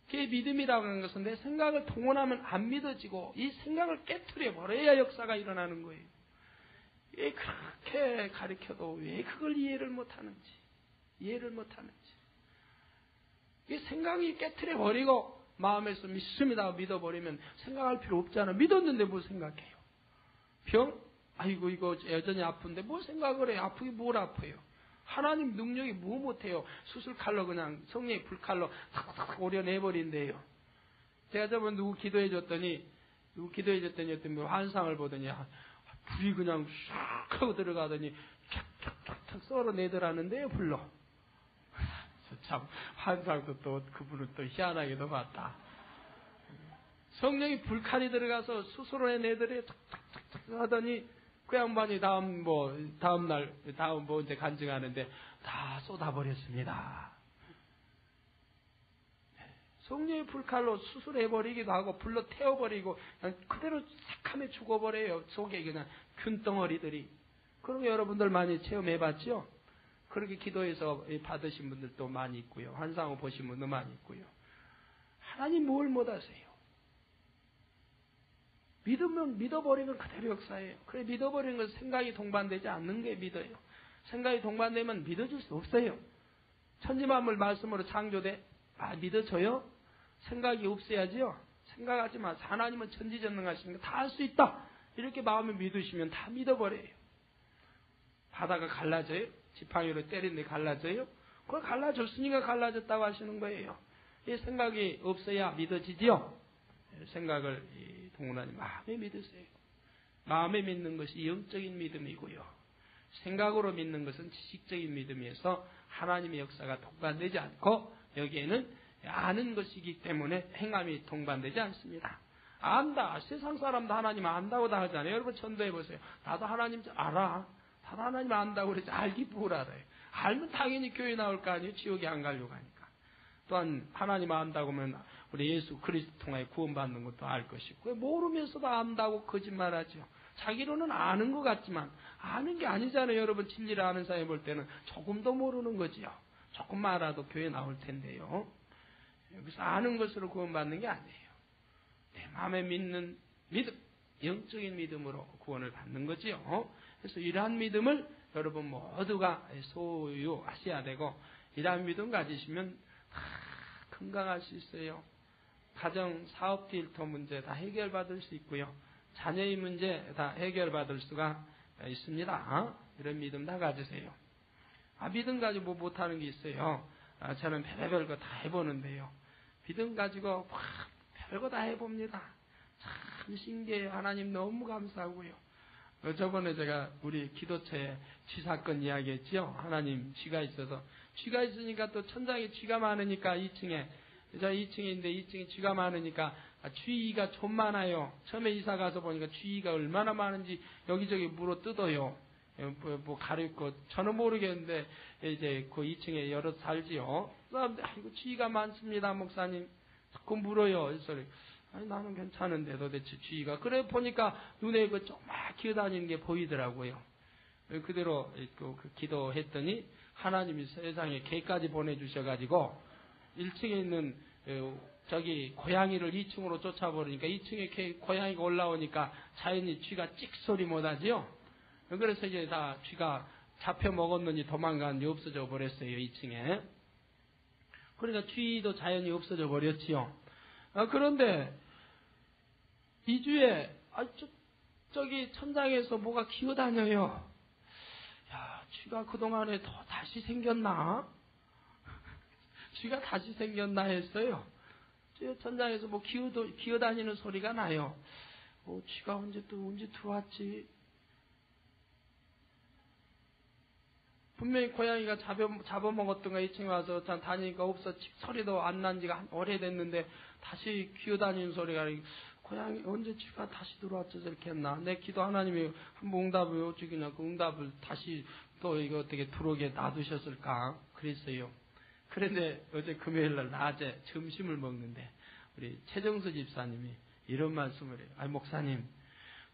그게 믿음이라고 하는 것은 내 생각을 동원하면 안 믿어지고 이 생각을 깨뜨려 버려야 역사가 일어나는 거예요. 왜 그렇게 가르쳐도 왜 그걸 이해를 못하는지 이해를 못하는지. 이 생각이 깨뜨려 버리고 마음에서 믿습니다. 믿어버리면 생각할 필요 없잖아. 믿었는데 뭐 생각해요? 병? 아이고 이거 여전히 아픈데 뭐 생각을 해 아프기 뭘 아파요? 하나님 능력이 뭐 못해요? 수술 칼로 그냥 성령의 불칼로 탁탁탁 오려내버린대요. 제가 저번 누구 기도해 줬더니 누구 기도해 줬더니 어떤 뭐 환상을 보더니 불이 그냥 쑥 하고 들어가더니 탁탁탁탁 썰어내더라는데요, 불로. 참, 환상도 또, 그분은 또 희한하게도 봤다. 성령이 불칼이 들어가서 스스로 내더래 탁탁탁탁 하더니 그 양반이 다음 뭐, 다음 날, 다음 뭐 이제 간증하는데 다 쏟아버렸습니다. 성령의 불칼로 수술해버리기도 하고 불로 태워버리고 그대로 새카매 죽어버려요. 속에 그냥 균덩어리들이. 그런 거 여러분들 많이 체험해봤죠? 그렇게 기도해서 받으신 분들도 많이 있고요. 환상을 보신 분도 많이 있고요. 하나님 뭘 못하세요? 믿으면 믿어버리면 그대로 역사예요. 그래 믿어버리는 것은 생각이 동반되지 않는 게 믿어요. 생각이 동반되면 믿어줄 수 없어요. 천지만물 말씀으로 창조돼 아 믿어져요? 생각이 없어야지요. 생각하지 마. 하나님은 천지전능하시니까 다 할 수 있다. 이렇게 마음을 믿으시면 다 믿어버려요. 바다가 갈라져요? 지팡이로 때리는데 갈라져요? 그걸 갈라졌으니까 갈라졌다고 하시는 거예요. 이 생각이 없어야 믿어지지요? 생각을 동원하니 마음에 믿으세요. 마음에 믿는 것이 영적인 믿음이고요. 생각으로 믿는 것은 지식적인 믿음이어서 하나님의 역사가 동반되지 않고 여기에는 아는 것이기 때문에 행함이 동반되지 않습니다. 안다. 세상 사람도 하나님 안다고 다 하잖아요. 여러분 전도해 보세요. 나도 하나님 알아. 다도 하나님 안다고 그러지. 알기 뭘 알아요. 알면 당연히 교회 나올 거 아니에요. 지옥에 안 가려고 하니까. 또한 하나님 안다고 하면 우리 예수 그리스도 통하여 구원받는 것도 알 것이고 모르면서도 안다고 거짓말하죠. 자기로는 아는 것 같지만 아는 게 아니잖아요. 여러분 진리를 아는 사람이 볼 때는 조금도 모르는 거지요. 조금만 알아도 교회 나올 텐데요. 여기서 아는 것으로 구원받는 게 아니에요. 내 마음에 믿는 믿음, 영적인 믿음으로 구원을 받는 거지요. 그래서 이러한 믿음을 여러분 모두가 소유하셔야 되고 이러한 믿음 가지시면 다 건강할 수 있어요. 가정, 사업 딜터 문제 다 해결받을 수 있고요. 자녀의 문제 다 해결받을 수가 있습니다. 이런 믿음 다 가지세요. 아, 믿음 가지고 뭐 못하는 게 있어요. 아, 저는 별별 거 다 해보는데요. 믿음 가지고 막 별거 다 해봅니다. 참 신기해요. 하나님 너무 감사하고요. 어, 저번에 제가 우리 기도처에 쥐 사건 이야기했지요. 하나님 쥐가 있어서 쥐가 있으니까 또 천장에 쥐가 많으니까 2층에 저 2층인데 2층에 쥐가 많으니까 쥐가 좀 많아요. 처음에 이사 가서 보니까 쥐가 얼마나 많은지 여기저기 물어 뜯어요. 어, 뭐, 뭐 가리고 저는 모르겠는데 이제 그 2층에 여러 살지요. 사람들 아이고 쥐가 많습니다 목사님. 자꾸 물어요. 그래서 아니 나는 괜찮은데 도대체 쥐가 그래 보니까 눈에 그 조그맣 기어다니는 게 보이더라고요. 그대로 그, 그 기도했더니 하나님이 세상에 개까지 보내주셔가지고 1층에 있는 저기 고양이를 2층으로 쫓아버리니까 2층에 개, 고양이가 올라오니까 자연히 쥐가 찍 소리 못하지요. 그래서 이제 다 쥐가 잡혀 먹었느니 도망간 없어져 버렸어요, 2층에. 그러니까 쥐도 자연히 없어져 버렸지요. 아, 그런데, 2주에, 아, 저, 저기 천장에서 뭐가 기어다녀요. 야, 쥐가 그동안에 더 다시 생겼나? *laughs* 쥐가 다시 생겼나 했어요. 저 천장에서 뭐 기어도, 기어다니는 소리가 나요. 어, 쥐가 언제 또 언제 들어왔지? 분명히 고양이가 잡아, 잡아먹었던가 2층에 와서 다니니까 없어. 소리도 안 난 지가 오래됐는데 다시 기어다니는 소리가 고양이 언제 쥐가 다시 들어왔죠 저렇게 했나? 내 기도 하나님이 한번 응답을 어쩌기냐? 그 응답을 다시 또 이거 어떻게 들어오게 놔두셨을까? 그랬어요. 그런데 어제 금요일날 낮에 점심을 먹는데 우리 최정수 집사님이 이런 말씀을 해요. 아니 목사님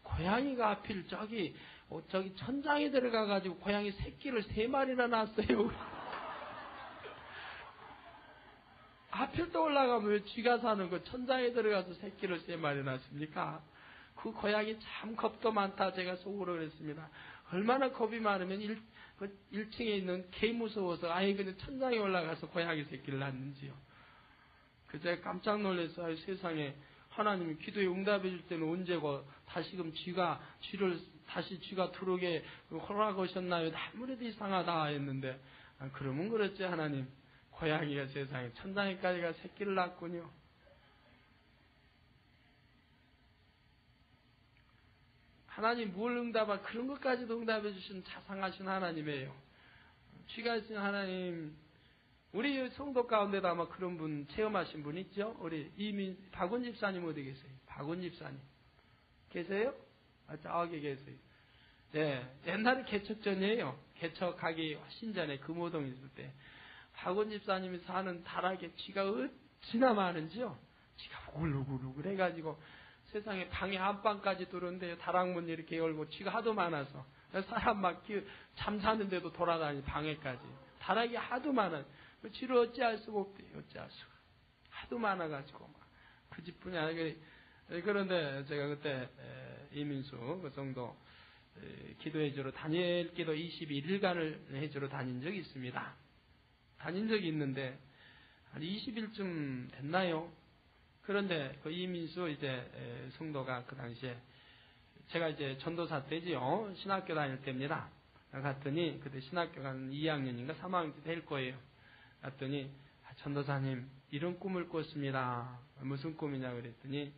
고양이가 하필 저기 어, 저기 천장에 들어가 가지고 고양이 새끼를 세 마리나 낳았어요. 하필 또 올라가면 왜 쥐가 사는 그 천장에 들어가서 새끼를 세 마리 낳습니까? 그 고양이 참 겁도 많다 제가 속으로 그랬습니다. 얼마나 겁이 많으면 1, 그 1층에 있는 개 무서워서 아예 그냥 천장에 올라가서 고양이 새끼를 낳는지요. 그 제가 깜짝 놀라서 세상에 하나님이 기도에 응답해 줄 때는 언제고 다시금 쥐가 쥐를 다시 쥐가 들어오게 허락하셨나요? 아무래도 이상하다 했는데 아, 그러면 그렇지 하나님 고양이가 세상에 천장에까지가 새끼를 낳군요. 하나님 뭘 응답하 그런 것까지도 응답해 주신 자상하신 하나님이에요. 쥐가 있으 하나님 우리 성도 가운데도 아마 그런 분 체험하신 분 있죠? 우리 이민 박원 집사님 어디 계세요? 박원 집사님 계세요? 아, 저기 계세요. 네, 옛날에 개척전이에요. 개척하기 훨씬 전에 금호동 있을 때 박원 집사님이 사는 다락에 쥐가 어찌나 많은지요. 쥐가 우글우글우글 해가지고 세상에 방에 안방까지 들어오는데 다락문 이렇게 열고 쥐가 하도 많아서 사람 막 잠자는데도 돌아다니 방에까지 다락이 하도 그 쥐를 어찌할 수가 없대요. 어찌할 수가. 하도 많아가지고 막 그 집뿐이 아니고 그런데 제가 그때 이민수 그 정도 기도해주러 다니엘 기도 21일간을 해주러 다닌 적이 있습니다. 다닌 적이 있는데 한 20일쯤 됐나요? 그런데 그 이민수 이제 성도가 그 당시에 제가 이제 전도사 때지요. 신학교 다닐 때입니다. 갔더니 그때 신학교 간 2학년인가 3학년 될 거예요. 갔더니 아, 전도사님 이런 꿈을 꿨습니다. 무슨 꿈이냐 그랬더니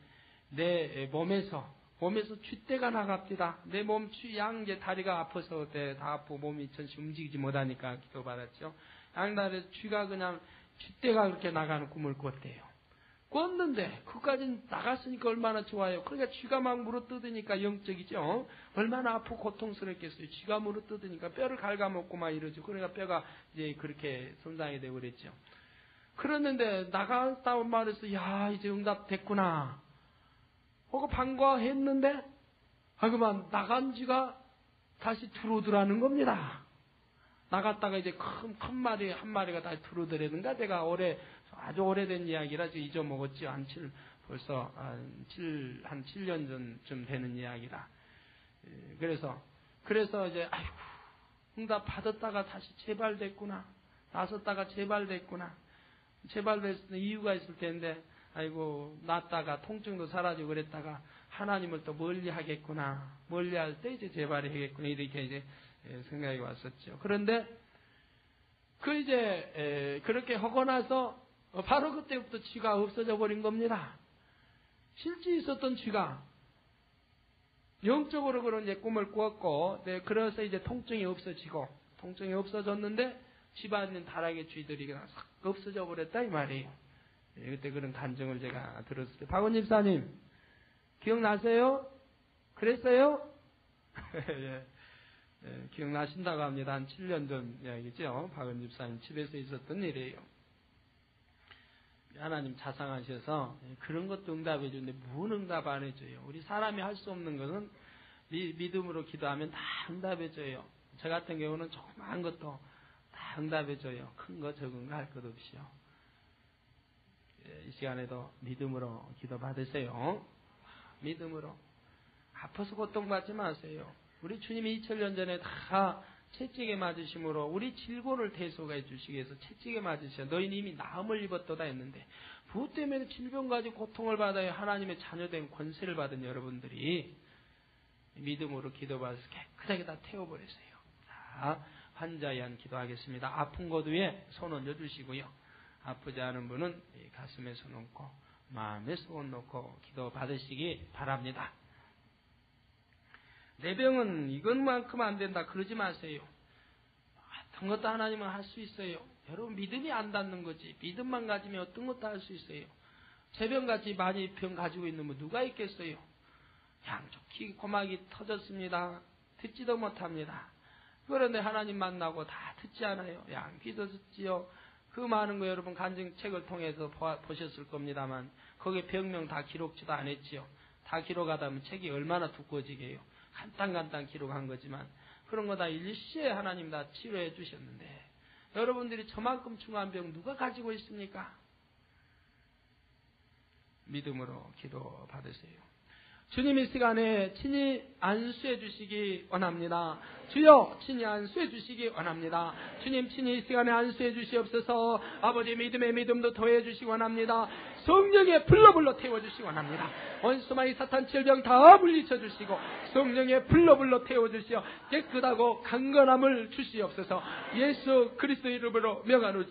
내 몸에서 몸에서 쥐떼가 나갑니다. 내 몸, 양, 이제 다리가 아파서 다 아프고 몸이 전시 움직이지 못하니까 기도받았죠. 양다리에서 쥐가 그냥 쥐떼가 그렇게 나가는 꿈을 꿨대요. 꿨는데, 그까지 나갔으니까 얼마나 좋아요. 그러니까 쥐가 막 물어뜯으니까 영적이죠. 얼마나 아프고 고통스럽겠어요. 쥐가 물어뜯으니까 뼈를 갉아먹고 막 이러죠. 그러니까 뼈가 이제 그렇게 손상이 되고 그랬죠. 그랬는데, 나갔다고 말해서, 야, 이제 응답 됐구나. 하고 반가했는데 아 그만 나간 지가 다시 들어오더라는 겁니다. 나갔다가 이제 큰, 큰 마리, 한 마리가 다시 들어오더라는가 내가 올해, 아주 오래된 이야기라 지금 잊어먹었지. 한 7, 벌써 한 7, 한 7년 전쯤 되는 이야기라. 예, 그래서, 그래서 이제, 아이고, 응답 받았다가 다시 재발됐구나. 나섰다가 재발됐구나. 재발됐을 이유가 있을 텐데, 아이고 낫다가 통증도 사라지고 그랬다가 하나님을 또 멀리 하겠구나 멀리 할 때 이제 재발해야겠구나 이렇게 이제 예, 생각이 왔었죠. 그런데 그 이제 그렇게 하고 나서 바로 그때부터 쥐가 없어져 버린 겁니다. 실제 있었던 쥐가 영적으로 그런 이제 꿈을 꾸었고, 네, 그래서 이제 통증이 없어지고, 통증이 없어졌는데, 집안에 있는 다락의 쥐들이 그냥 싹 없어져 버렸다, 이 말이에요. 예, 그때 그런 간증을 제가 들었을 때, 박원 집사님, 기억나세요? 그랬어요? *laughs* 예, 예, 기억나신다고 합니다. 한 7년 전 이야기죠. 박원 집사님 집에서 있었던 일이에요. 하나님 자상하셔서 예, 그런 것도 응답해 주는데 무슨 응답 안 해줘요. 우리 사람이 할 수 없는 것은 미, 믿음으로 기도하면 다 응답해 줘요. 저 같은 경우는 조그마한 것도 다 응답해 줘요. 큰 거 적은 거 할 것 없이요. 예, 이 시간에도 믿음으로 기도 받으세요. 믿음으로. 아파서 고통받지 마세요. 우리 주님이 2000년 전에 다 채찍에 맞으심으로 우리 질고를 대소해 주시기 위해서 채찍에 맞으셔. 너희는 이미 나음을 입었도다 했는데 부부 때문에 질병 가지고 고통을 받아야 하나님의 자녀된 권세를 받은 여러분들이 믿음으로 기도받아서 깨끗하게 다 태워버리세요. 자, 환자에 한 기도하겠습니다. 아픈 곳 위에 손 얹어 주시고요. 아프지 않은 분은 가슴에 손 얹고 마음에 소원 놓고 기도 받으시기 바랍니다. 내 병은 이것만큼 안 된다 그러지 마세요. 어떤 것도 하나님은 할 수 있어요. 여러분 믿음이 안 닿는 거지. 믿음만 가지면 어떤 것도 할 수 있어요. 제병같이 많이 병 가지고 있는 분 누가 있겠어요? 양쪽 키 고막이 터졌습니다. 듣지도 못합니다. 그런데 하나님 만나고 다 듣지 않아요. 양귀도 듣지요. 그 많은 거 여러분 간증책을 통해서 보셨을 겁니다만 거기에 병명 다 기록지도 않았지요. 다 기록하다면 책이 얼마나 두꺼워지게요. 간단간단 기록한 거지만 그런 거 다 일시에 하나님 다 치료해 주셨는데 여러분들이 저만큼 중한 병 누가 가지고 있습니까? 믿음으로 기도 받으세요. 주님 이 시간에 친히 안수해 주시기 원합니다. 주여 친히 안수해 주시기 원합니다. 주님 친히 이 시간에 안수해 주시옵소서 아버지 믿음의 믿음도 더해 주시기 원합니다. 성령의 불러 불러 태워 주시기 원합니다. 원수마이 사탄 질병 다 물리쳐 주시고 성령의 불러 불러 태워 주시어 깨끗하고 강건함을 주시옵소서 예수 그리스도 이름으로 명하노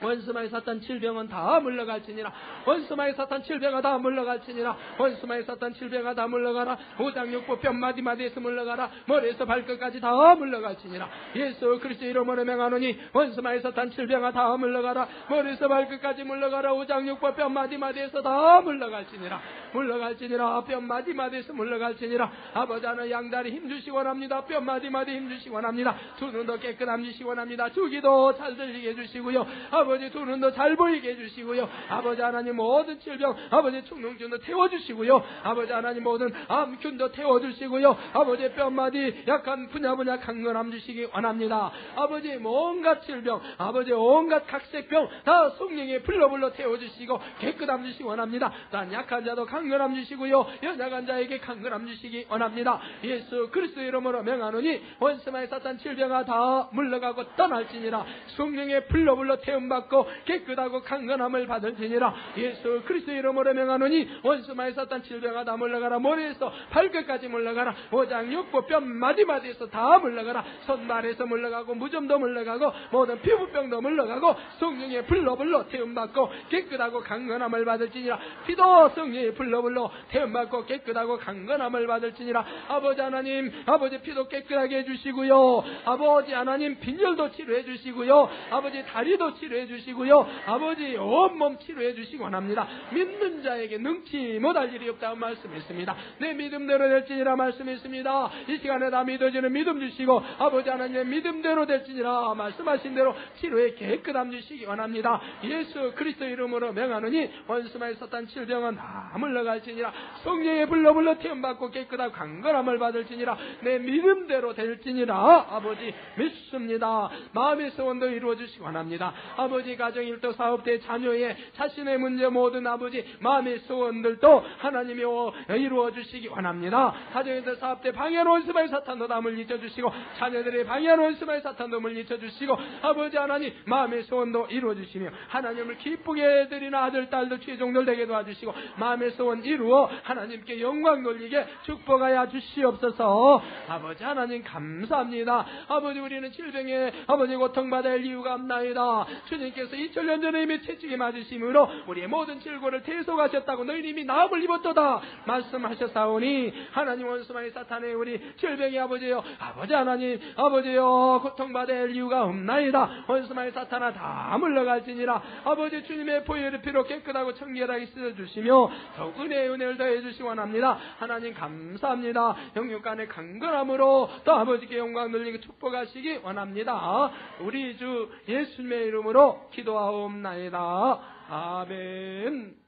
원수마의 사탄 질병은 다 물러갈지니라. 원수마의 사탄 질병아 다 물러갈지니라. 원수마의 사탄 질병아 다 물러가라. 오장육부 뼈마디마디에서 물러가라. 머리에서 발끝까지 다 물러갈지니라. 예수 그리스도 이름으로 명하노니 원수마의 사탄 질병아 다 물러가라. 머리에서 발끝까지 물러가라. 오장육부 뼈마디마디에서 다 물러갈지니라. 물러갈지니라. 뼈마디마디에서 물러갈지니라. 아버지 하나 양다리 힘주시 원합니다. 뼈마디마디 힘주시 원합니다. 두 눈도 깨끗함 주시 원합니다. 주기도 잘 들리게 해주시고요. 아버지 아버지 두 눈도 잘 보이게 해주시고요. 아버지 하나님 모든 질병, 아버지 충농균도 태워주시고요. 아버지 하나님 모든 암균도 태워주시고요. 아버지 뼈마디 약한 분야분야 강건함 주시기 원합니다. 아버지 온갖 질병, 아버지 온갖 각색병 다 성령의 불러불러 태워주시고 깨끗함 주시기 원합니다. 단 약한 자도 강건함 주시고요. 연약한 자에게 강건함 주시기 원합니다. 예수 그리스도 이름으로 명하노니 원수마의 사탄 질병아 다 물러가고 떠날지니라 성령의 불러불러 태움 받고 깨끗하고 강건함을 받을지니라 예수 그리스도 이름으로 명하노니 원수마의 사탄 질병아 다 물러가라. 머리에서 발끝까지 물러가라. 오장 육부 뼈 마디마디에서 다 물러가라. 손발에서 물러가고 무좀도 물러가고 모든 피부병도 물러가고 성령의 불로 태움받고 깨끗하고 강건함을 받을지니라. 피도 성령의 불로 태움받고 깨끗하고 강건함을 받을지니라. 아버지 하나님 아버지 피도 깨끗하게 해주시고요. 아버지 하나님 빈혈도 치료해 주시고요. 아버지 다리도 치료해 주시고 주시고요. 아버지 온몸 치료해 주시기 원합니다. 믿는 자에게 능치 못할 일이 없다고 말씀했습니다. 내 믿음대로 될지니라 말씀했습니다. 이 시간에 다 믿어지는 믿음 주시고 아버지 하나님의 믿음대로 될지니라 말씀하신 대로 치료에 깨끗함 주시기 원합니다. 예수 그리스도 이름으로 명하느니 원수마의 사탄 질병은 다 물러갈지니라 성령의 불러 불러 태움받고 깨끗하고 강건함을 받을지니라 내 믿음대로 될지니라 아버지 믿습니다. 마음의 소원도 이루어 주시기 원합니다. 아버지 아버지 가정 일도 사업대 자녀의 자신의 문제 모든 아버지 마음의 소원들도 하나님이 이루어 주시기 원합니다. 가정에서 사업터 방해 놓는 원수 마귀 사탄도 다 물리쳐 주시고 자녀들의 방해 놓는 원수 마귀 사탄도 물리쳐 주시고 아버지 하나님 마음의 소원도 이루어 주시며 하나님을 기쁘게 해드리는 아들 딸들 주의 종들 되게 도와주시고 마음의 소원 이루어 하나님께 영광 돌리게 축복하여 주시옵소서. 아버지 하나님 감사합니다. 아버지 우리는 질병에 아버지 고통받을 이유가 없나이다. 주님 하나님께서 2000년 전에 이미 채찍에 맞으심으로 우리의 모든 질고를 대속하셨다고 너희는 이미 나음을 입었도다 말씀하셨사오니 하나님 원수만이 사탄의 우리 질병의 아버지요. 아버지 하나님 아버지요 고통받을 이유가 없나이다. 원수만이 사탄아 다 물러갈지니라. 아버지 주님의 보혈의 피로 깨끗하고 청결하게 씻어주시며 더욱 은혜의 은혜를 더해 주시 원합니다. 하나님 감사합니다. 영육간의 강건함으로 또 아버지께 영광 돌리고 축복하시기 원합니다. 우리 주 예수님의 이름으로 기도하옵나이다. 아멘.